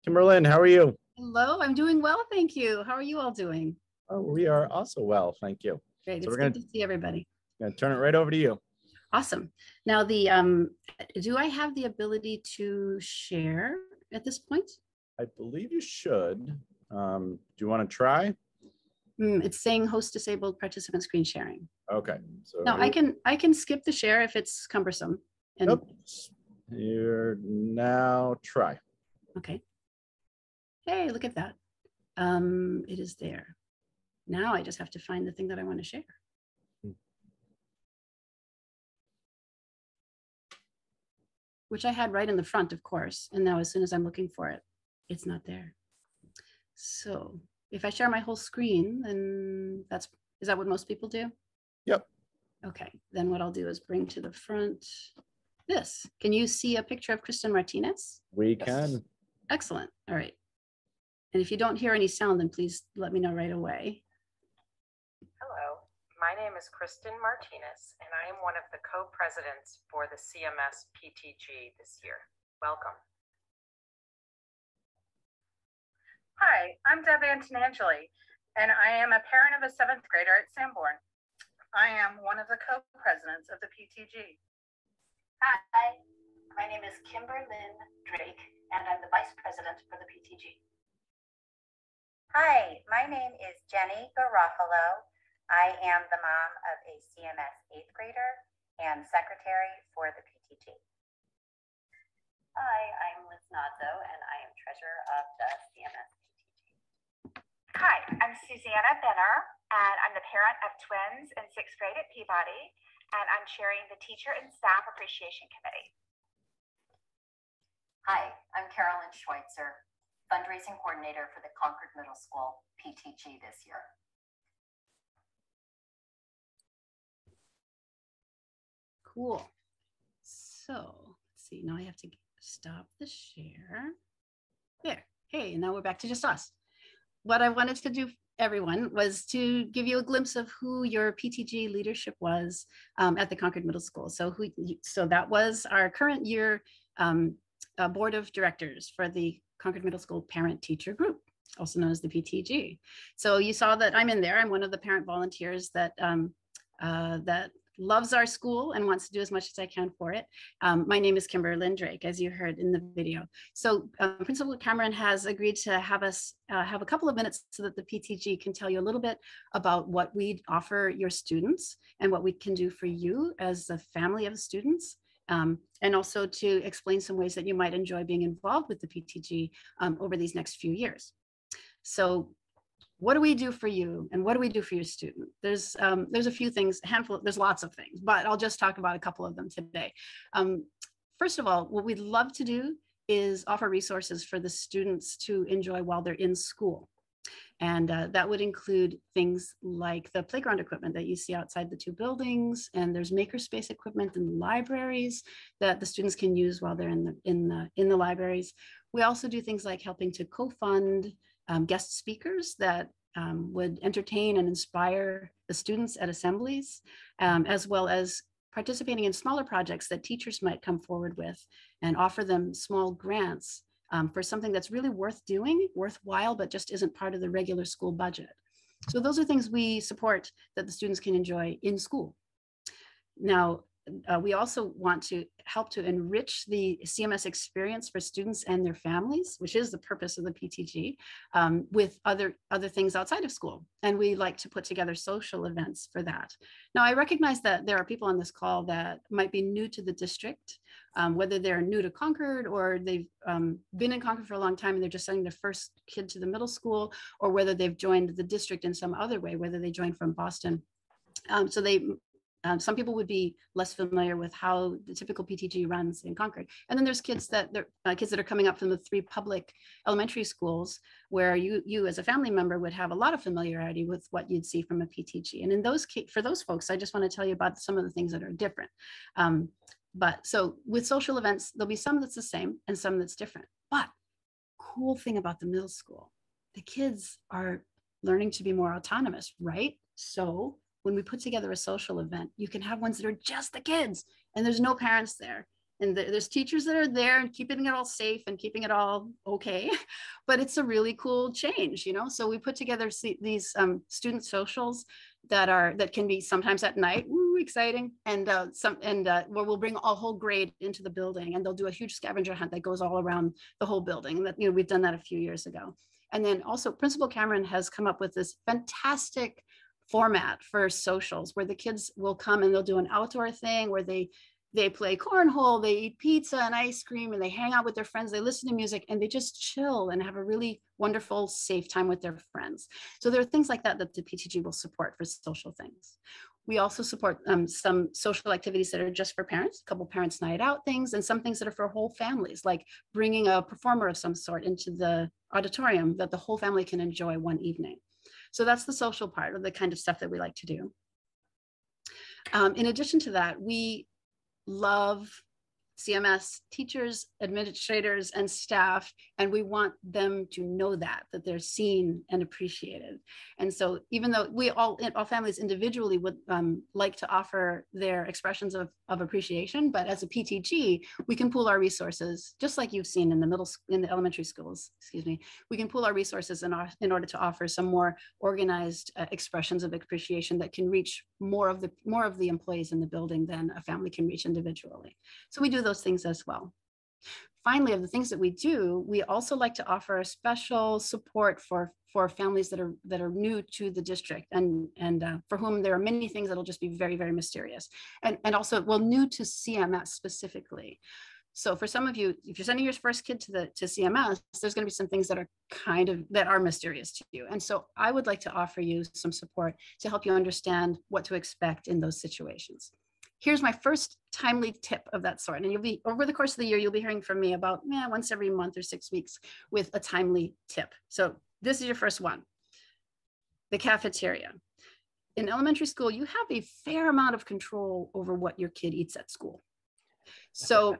Kimberlyn, how are you? Hello, I'm doing well, thank you. How are you all doing? Oh, we are also well, thank you. Great, So it's we're good to see everybody. Gonna turn it right over to you. Awesome. Now the, um, do I have the ability to share at this point? I believe you should. Um, do you want to try? Hmm, it's saying host disabled participant screen sharing. Okay. So No, I can, I can skip the share if it's cumbersome. And, Nope. Here now try. okay. Hey, look at that. Um, it is there. Now I just have to find the thing that I want to share. Which I had right in the front, of course. And now as soon as I'm looking for it, it's not there. So if I share my whole screen, then that's, is that what most people do? Yep. Okay, then what I'll do is bring to the front this. Can you see a picture of Kristen Martinez? We can. Excellent. All right. And if you don't hear any sound, then please let me know right away. Hello, my name is Kristen Martinez, and I am one of the co-presidents for the CMS PTG this year. Welcome. Hi, I'm Deb Antonangeli, and I am a parent of a seventh grader at Sanborn. I am one of the co-presidents of the PTG. Hi, my name is Kimber Lynn Drake, and I'm the vice president for the PTG. Hi, my name is Jenny Garofalo. I am the mom of a CMS eighth grader and secretary for the PTG. Hi, I'm Liz Nadzo, and I am treasurer of the CMS PTG. Hi, I'm Susanna Benner, and I'm the parent of twins in sixth grade at Peabody, and I'm chairing the Teacher and Staff Appreciation Committee. Hi, I'm Carolyn Schweitzer, fundraising coordinator for the Concord Middle School PTG this year. Cool. So let's see, now I have to stop the share. There. Hey, and now we're back to just us. What I wanted to do, everyone, was to give you a glimpse of who your PTG leadership was um, at the Concord Middle School. So who, so that was our current year um, uh, board of directors for the Concord Middle School Parent Teacher Group, also known as the PTG. So you saw that I'm in there. I'm one of the parent volunteers that um, uh, that loves our school and wants to do as much as I can for it. Um, my name is Kimber Lynn Drake, as you heard in the video. So uh, Principal Cameron has agreed to have us uh, have a couple of minutes so that the PTG can tell you a little bit about what we offer your students and what we can do for you as a family of students. Um, and also to explain some ways that you might enjoy being involved with the PTG um, over these next few years. So what do we do for you and what do we do for your student? There's um, there's a few things handful there's lots of things but i'll just talk about a couple of them today. Um, first of all what we'd love to do is offer resources for the students to enjoy while they're in school And uh, that would include things like the playground equipment that you see outside the two buildings, and there's makerspace equipment in the libraries that the students can use while they're in the in the in the libraries. We also do things like helping to co-fund um, guest speakers that um, would entertain and inspire the students at assemblies, um, as well as participating in smaller projects that teachers might come forward with and offer them small grants um, for something that's really worth doing, worthwhile, but just isn't part of the regular school budget. So those are things we support that the students can enjoy in school. Now, uh, we also want to help to enrich the CMS experience for students and their families, which is the purpose of the PTG, um, with other, other things outside of school. And we like to put together social events for that. Now, I recognize that there are people on this call that might be new to the district, um, whether they're new to Concord or they've um, been in Concord for a long time and they're just sending their first kid to the middle school, or whether they've joined the district in some other way, whether they joined from Boston. Um, so they um, some people would be less familiar with how the typical PTG runs in Concord. And then there's kids that uh, kids that are coming up from the three public elementary schools where you you as a family member would have a lot of familiarity with what you'd see from a PTG. And in those for those folks, I just want to tell you about some of the things that are different. Um, but so with social events, there'll be some that's the same and some that's different. But cool thing about the middle school, the kids are learning to be more autonomous, right? So when we put together a social event, you can have ones that are just the kids and there's no parents there. And there's teachers that are there and keeping it all safe and keeping it all okay. [LAUGHS] But it's a really cool change, you know? So we put together these um, student socials that are that can be sometimes at night exciting and uh, some and uh, where we'll bring a whole grade into the building and they'll do a huge scavenger hunt that goes all around the whole building and that you know we've done that a few years ago and then also principal cameron has come up with this fantastic format for socials where the kids will come and they'll do an outdoor thing where they they play cornhole, they eat pizza and ice cream, and they hang out with their friends, they listen to music, and they just chill and have a really wonderful, safe time with their friends. So there are things like that that the PTG will support for social things. We also support um, some social activities that are just for parents, a couple parents night out things, and some things that are for whole families, like bringing a performer of some sort into the auditorium that the whole family can enjoy one evening. So that's the social part of the kind of stuff that we like to do. Um, in addition to that, we love CMS teachers, administrators, and staff, and we want them to know that, that they're seen and appreciated. And so even though we all, all families individually would um, like to offer their expressions of, of appreciation, but as a PTG, we can pool our resources, just like you've seen in the middle, in the elementary schools, excuse me, we can pool our resources in, our, in order to offer some more organized uh, expressions of appreciation that can reach more of the more of the employees in the building than a family can reach individually. So we do those things as well. Finally, of the things that we do, we also like to offer a special support for, for families that are that are new to the district and, and uh, for whom there are many things that'll just be very, very mysterious. And, and also, well, new to CMS specifically. So for some of you, if you're sending your first kid to the to CMS, there's going to be some things that are kind of that are mysterious to you. And so I would like to offer you some support to help you understand what to expect in those situations. Here's my first timely tip of that sort. And you'll be over the course of the year, you'll be hearing from me about yeah, once every month or six weeks with a timely tip. So this is your first one. The cafeteria. In elementary school, you have a fair amount of control over what your kid eats at school. So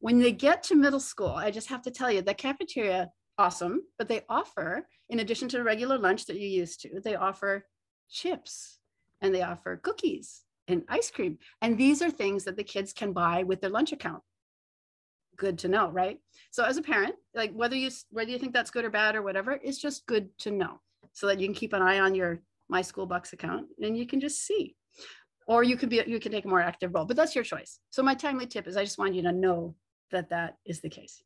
when they get to middle school, I just have to tell you the cafeteria, awesome, but they offer, in addition to the regular lunch that you used to, they offer chips and they offer cookies and ice cream. And these are things that the kids can buy with their lunch account. Good to know, right? So as a parent, like whether you whether you think that's good or bad or whatever, it's just good to know so that you can keep an eye on your MySchoolBucks account and you can just see or you could be you can take a more active role but that's your choice so my timely tip is i just want you to know that that is the case.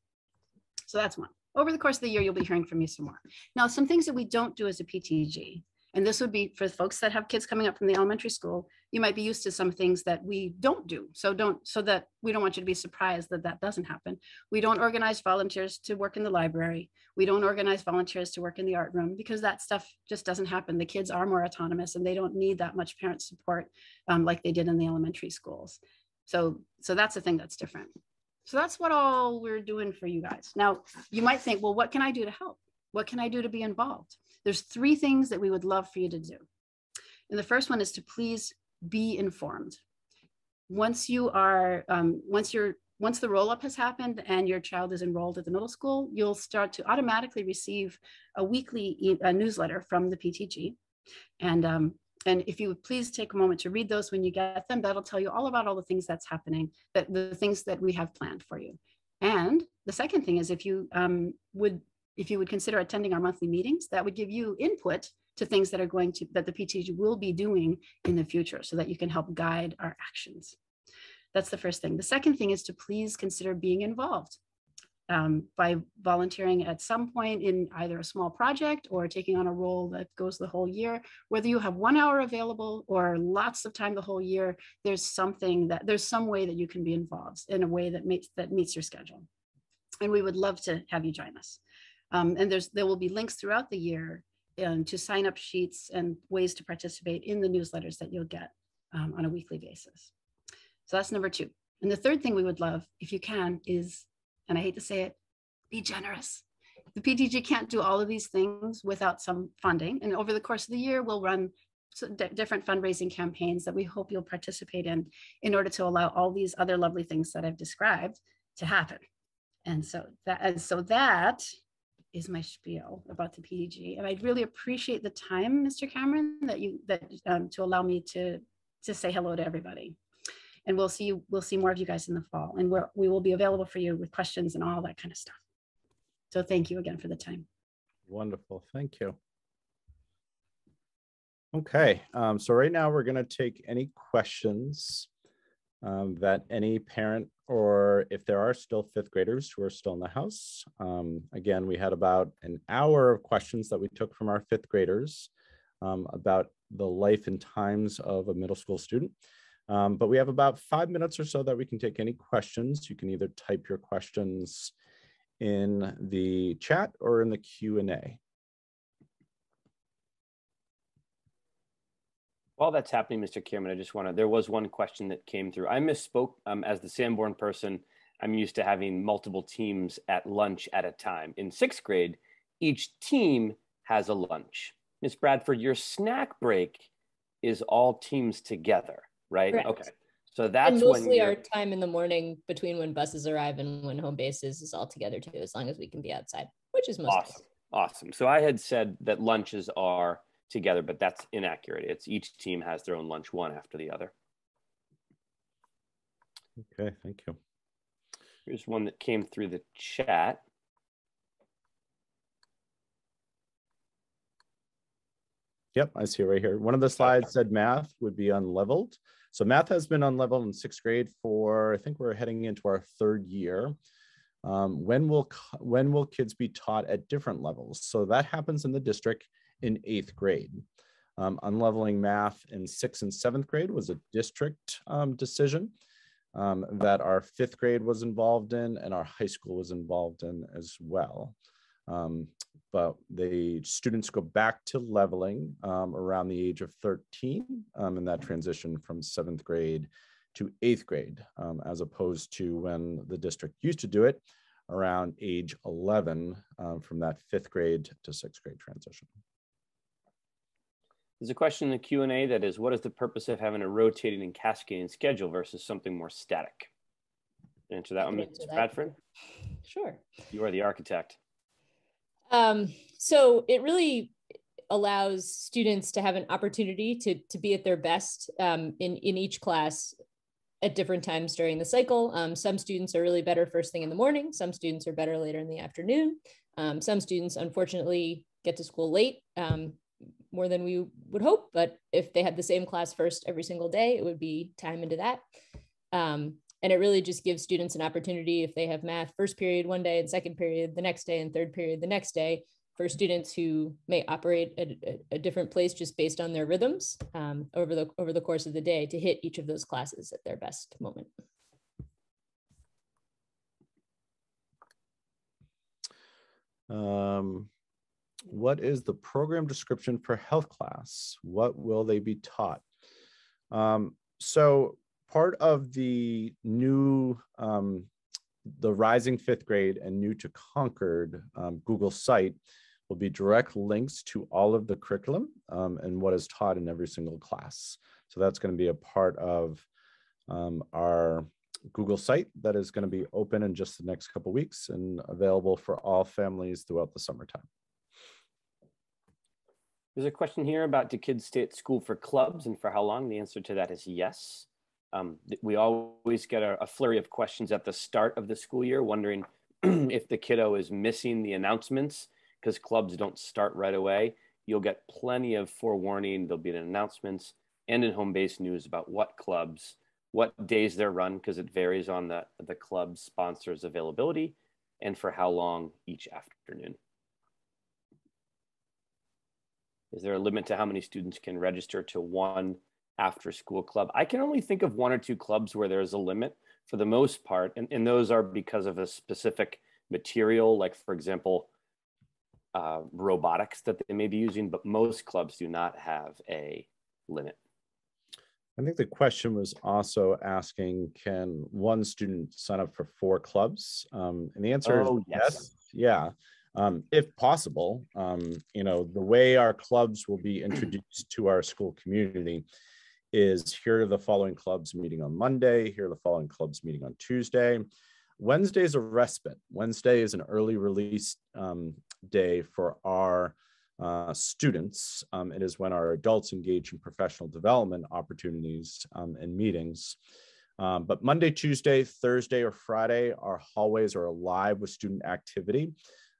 So that's one. Over the course of the year, you'll be hearing from me some more. Now, some things that we don't do as a PTG, and this would be for folks that have kids coming up from the elementary school, you might be used to some things that we don't do. So don't, so that we don't want you to be surprised that that doesn't happen. We don't organize volunteers to work in the library. We don't organize volunteers to work in the art room because that stuff just doesn't happen. The kids are more autonomous and they don't need that much parent support um, like they did in the elementary schools. So, so that's the thing that's different. So that's what all we're doing for you guys. Now, you might think, well, what can I do to help? What can I do to be involved? There's three things that we would love for you to do. And the first one is to please be informed. Once you are, um, once you're, once the roll up has happened and your child is enrolled at the middle school, you'll start to automatically receive a weekly e a newsletter from the PTG. And, um, and if you would please take a moment to read those when you get them, that'll tell you all about all the things that's happening, that the things that we have planned for you. And the second thing is if you um, would if you would consider attending our monthly meetings, that would give you input to things that are going to that the PTG will be doing in the future so that you can help guide our actions. That's the first thing. The second thing is to please consider being involved um, by volunteering at some point in either a small project or taking on a role that goes the whole year. Whether you have one hour available or lots of time the whole year, there's something that there's some way that you can be involved in a way that meets that meets your schedule. And we would love to have you join us. Um, and there's there will be links throughout the year um, to sign up sheets and ways to participate in the newsletters that you'll get um, on a weekly basis. So that's number two. And the third thing we would love, if you can, is, and I hate to say it, be generous. The PTG can't do all of these things without some funding. And over the course of the year, we'll run different fundraising campaigns that we hope you'll participate in in order to allow all these other lovely things that I've described to happen. And so that, and so that is my spiel about the PTG. And I'd really appreciate the time, Mr. Cameron, that you that um, to allow me to to say hello to everybody. And we'll see you, we'll see more of you guys in the fall. And we're, we will be available for you with questions and all that kind of stuff. So thank you again for the time. Wonderful. Thank you. Okay, um, so right now we're going to take any questions um, that any parent or if there are still fifth graders who are still in the house. Um, again, we had about an hour of questions that we took from our fifth graders um, about the life and times of a middle school student. Um, but we have about five minutes or so that we can take any questions. You can either type your questions in the chat or in the Q&A. While that's happening, Mr. Cameron, I just want to, there was one question that came through. I misspoke um, as the Sanborn person. I'm used to having multiple teams at lunch at a time. In sixth grade, each team has a lunch. Miss Bradford, your snack break is all teams together, right? Correct. Okay. So that's and mostly when our time in the morning between when buses arrive and when home base is, is all together too, as long as we can be outside, which is most awesome. days. Awesome. So I had said that lunches are together, but that's inaccurate. It's each team has their own lunch one after the other. Okay, thank you. Here's one that came through the chat. Yep, I see it right here. One of the slides said math would be unleveled. So math has been unleveled in sixth grade for, I think we're heading into our third year. Um, when will when will kids be taught at different levels? So that happens in the district in eighth grade. Um, unleveling math in sixth and seventh grade was a district um, decision um, that our fifth grade was involved in and our high school was involved in as well. But the students go back to leveling um, around the age of 13 um, in that transition from seventh grade to eighth grade, um, as opposed to when the district used to do it around age 11 um, from that fifth grade to sixth grade transition. There's a question in the Q&A that is, what is the purpose of having a rotating and cascading schedule versus something more static? Answer that one, Mr. Bradford. Sure. You are the architect. Um, so it really allows students to have an opportunity to, to be at their best um, in, in each class at different times during the cycle. Um, some students are really better first thing in the morning. Some students are better later in the afternoon. Um, some students, unfortunately, get to school late um, more than we would hope. But if they had the same class first every single day, it would be time into that. And it really just gives students an opportunity if they have math first period one day and second period the next day and third period the next day for students who may operate at a, a different place just based on their rhythms um, over the over the course of the day to hit each of those classes at their best moment. Um, what is the program description for health class? What will they be taught? Um, so part of the new, um, the Rising Fifth Grade and New to Concord um, Google site will be direct links to all of the curriculum um, and what is taught in every single class. So that's going to be a part of um, our Google site that is going to be open in just the next couple weeks and available for all families throughout the summertime. There's a question here about do kids stay at school for clubs and for how long? The answer to that is yes. Um, we always get a, a, flurry of questions at the start of the school year, wondering [CLEARS THROAT] if the kiddo is missing the announcements because clubs don't start right away. You'll get plenty of forewarning. There'll be an announcements and in home-based news about what clubs, what days they're run, because it varies on the, the club sponsor's availability and for how long each afternoon. Is there a limit to how many students can register to one after school club? I can only think of one or two clubs where there's a limit for the most part, and, and those are because of a specific material, like for example, uh, robotics that they may be using, but most clubs do not have a limit. I think the question was also asking, can one student sign up for four clubs? Um, and the answer oh, is yes. yes. Yeah um, if possible. Um, you know, the way our clubs will be introduced to our school community is here are the following clubs meeting on Monday, here are the following clubs meeting on Tuesday. Wednesday is a respite. Wednesday is an early release um, day for our uh, students. Um, it is when our adults engage in professional development opportunities um, and meetings. Um, but Monday, Tuesday, Thursday, or Friday, our hallways are alive with student activity.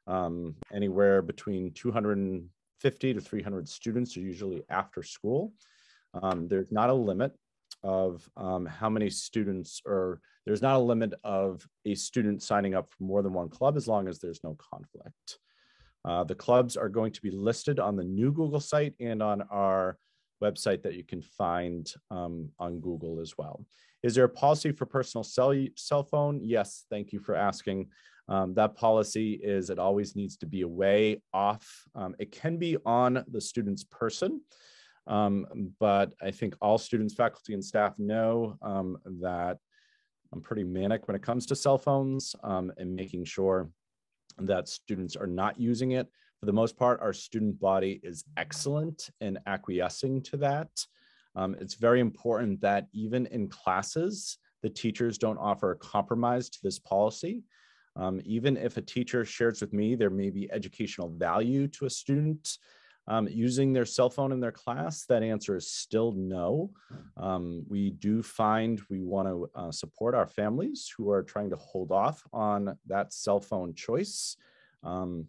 Um, anywhere between 250 to 300 students are usually after school. Um, there's not a limit of um, how many students or there's not a limit of a student signing up for more than one club as long as there's no conflict. Uh, the clubs are going to be listed on the new Google site and on our website that you can find um, on Google as well. Is there a policy for personal cell, cell phone? Yes, thank you for asking. Um, that policy is it always needs to be away, off. Um, it can be on the student's person, um, but I think all students, faculty, and staff know um, that I'm pretty manic when it comes to cell phones um, and making sure that students are not using it. For the most part, our student body is excellent in acquiescing to that. Um, it's very important that even in classes, the teachers don't offer a compromise to this policy. Um, even if a teacher shares with me there may be educational value to a student um, using their cell phone in their class, that answer is still no. Um, we do find we want to uh, support our families who are trying to hold off on that cell phone choice. Um,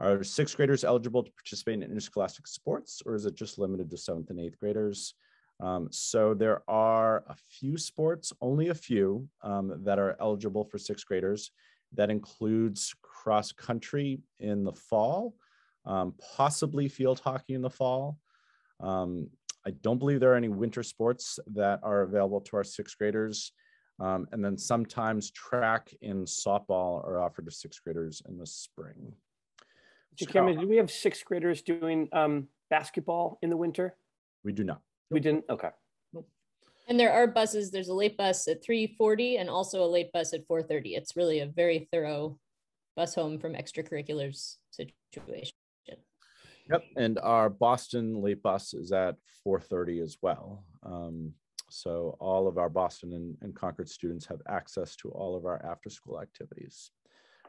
are sixth graders eligible to participate in interscholastic sports, or is it just limited to seventh and eighth graders? Um, so there are a few sports, only a few, um, that are eligible for sixth graders. That includes cross country in the fall, um, possibly field hockey in the fall. Um, I don't believe there are any winter sports that are available to our sixth graders. Um, and then sometimes track and softball are offered to sixth graders in the spring. So, Cameron, do we have sixth graders doing um, basketball in the winter? We do not. We didn't. Okay. And there are buses. There's a late bus at 3:40 and also a late bus at 4:30. It's really a very thorough bus home from extracurriculars situation. Yep, and our Boston late bus is at 4:30 as well. Um, so all of our Boston and, and Concord students have access to all of our after-school activities.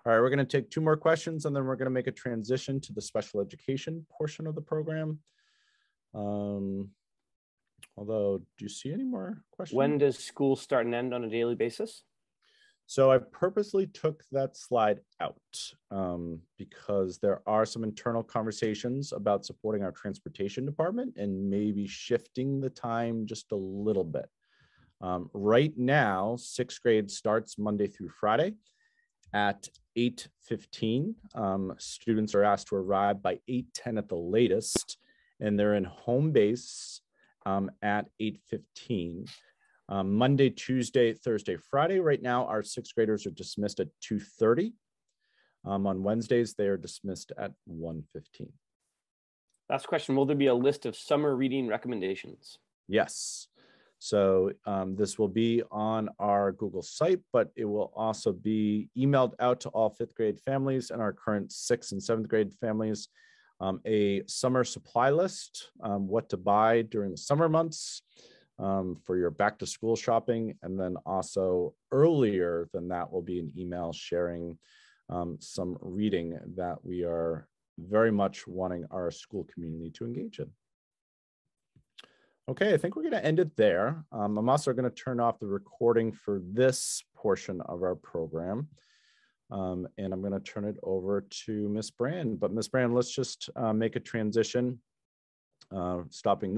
All right, we're going to take two more questions and then we're going to make a transition to the special education portion of the program. Um, Although, do you see any more questions? When does school start and end on a daily basis? So I purposely took that slide out um, because there are some internal conversations about supporting our transportation department and maybe shifting the time just a little bit. Um, right now, sixth grade starts Monday through Friday at 8.15. Um, students are asked to arrive by 8.10 at the latest, and they're in home base um, at 8.15. Um, Monday, Tuesday, Thursday, Friday. Right now, our sixth graders are dismissed at 2.30. Um, on Wednesdays, they are dismissed at 1.15. Last question, will there be a list of summer reading recommendations? Yes. So um, this will be on our Google site, but it will also be emailed out to all fifth grade families and our current sixth and seventh grade families. Um, a summer supply list, um, what to buy during the summer months um, for your back to school shopping. And then also earlier than that will be an email sharing um, some reading that we are very much wanting our school community to engage in. Okay, I think we're going to end it there. Um, I'm also going to turn off the recording for this portion of our program. Um, and I'm going to turn it over to Miss Brand. But Miss Brand, let's just uh, make a transition, uh, stopping this.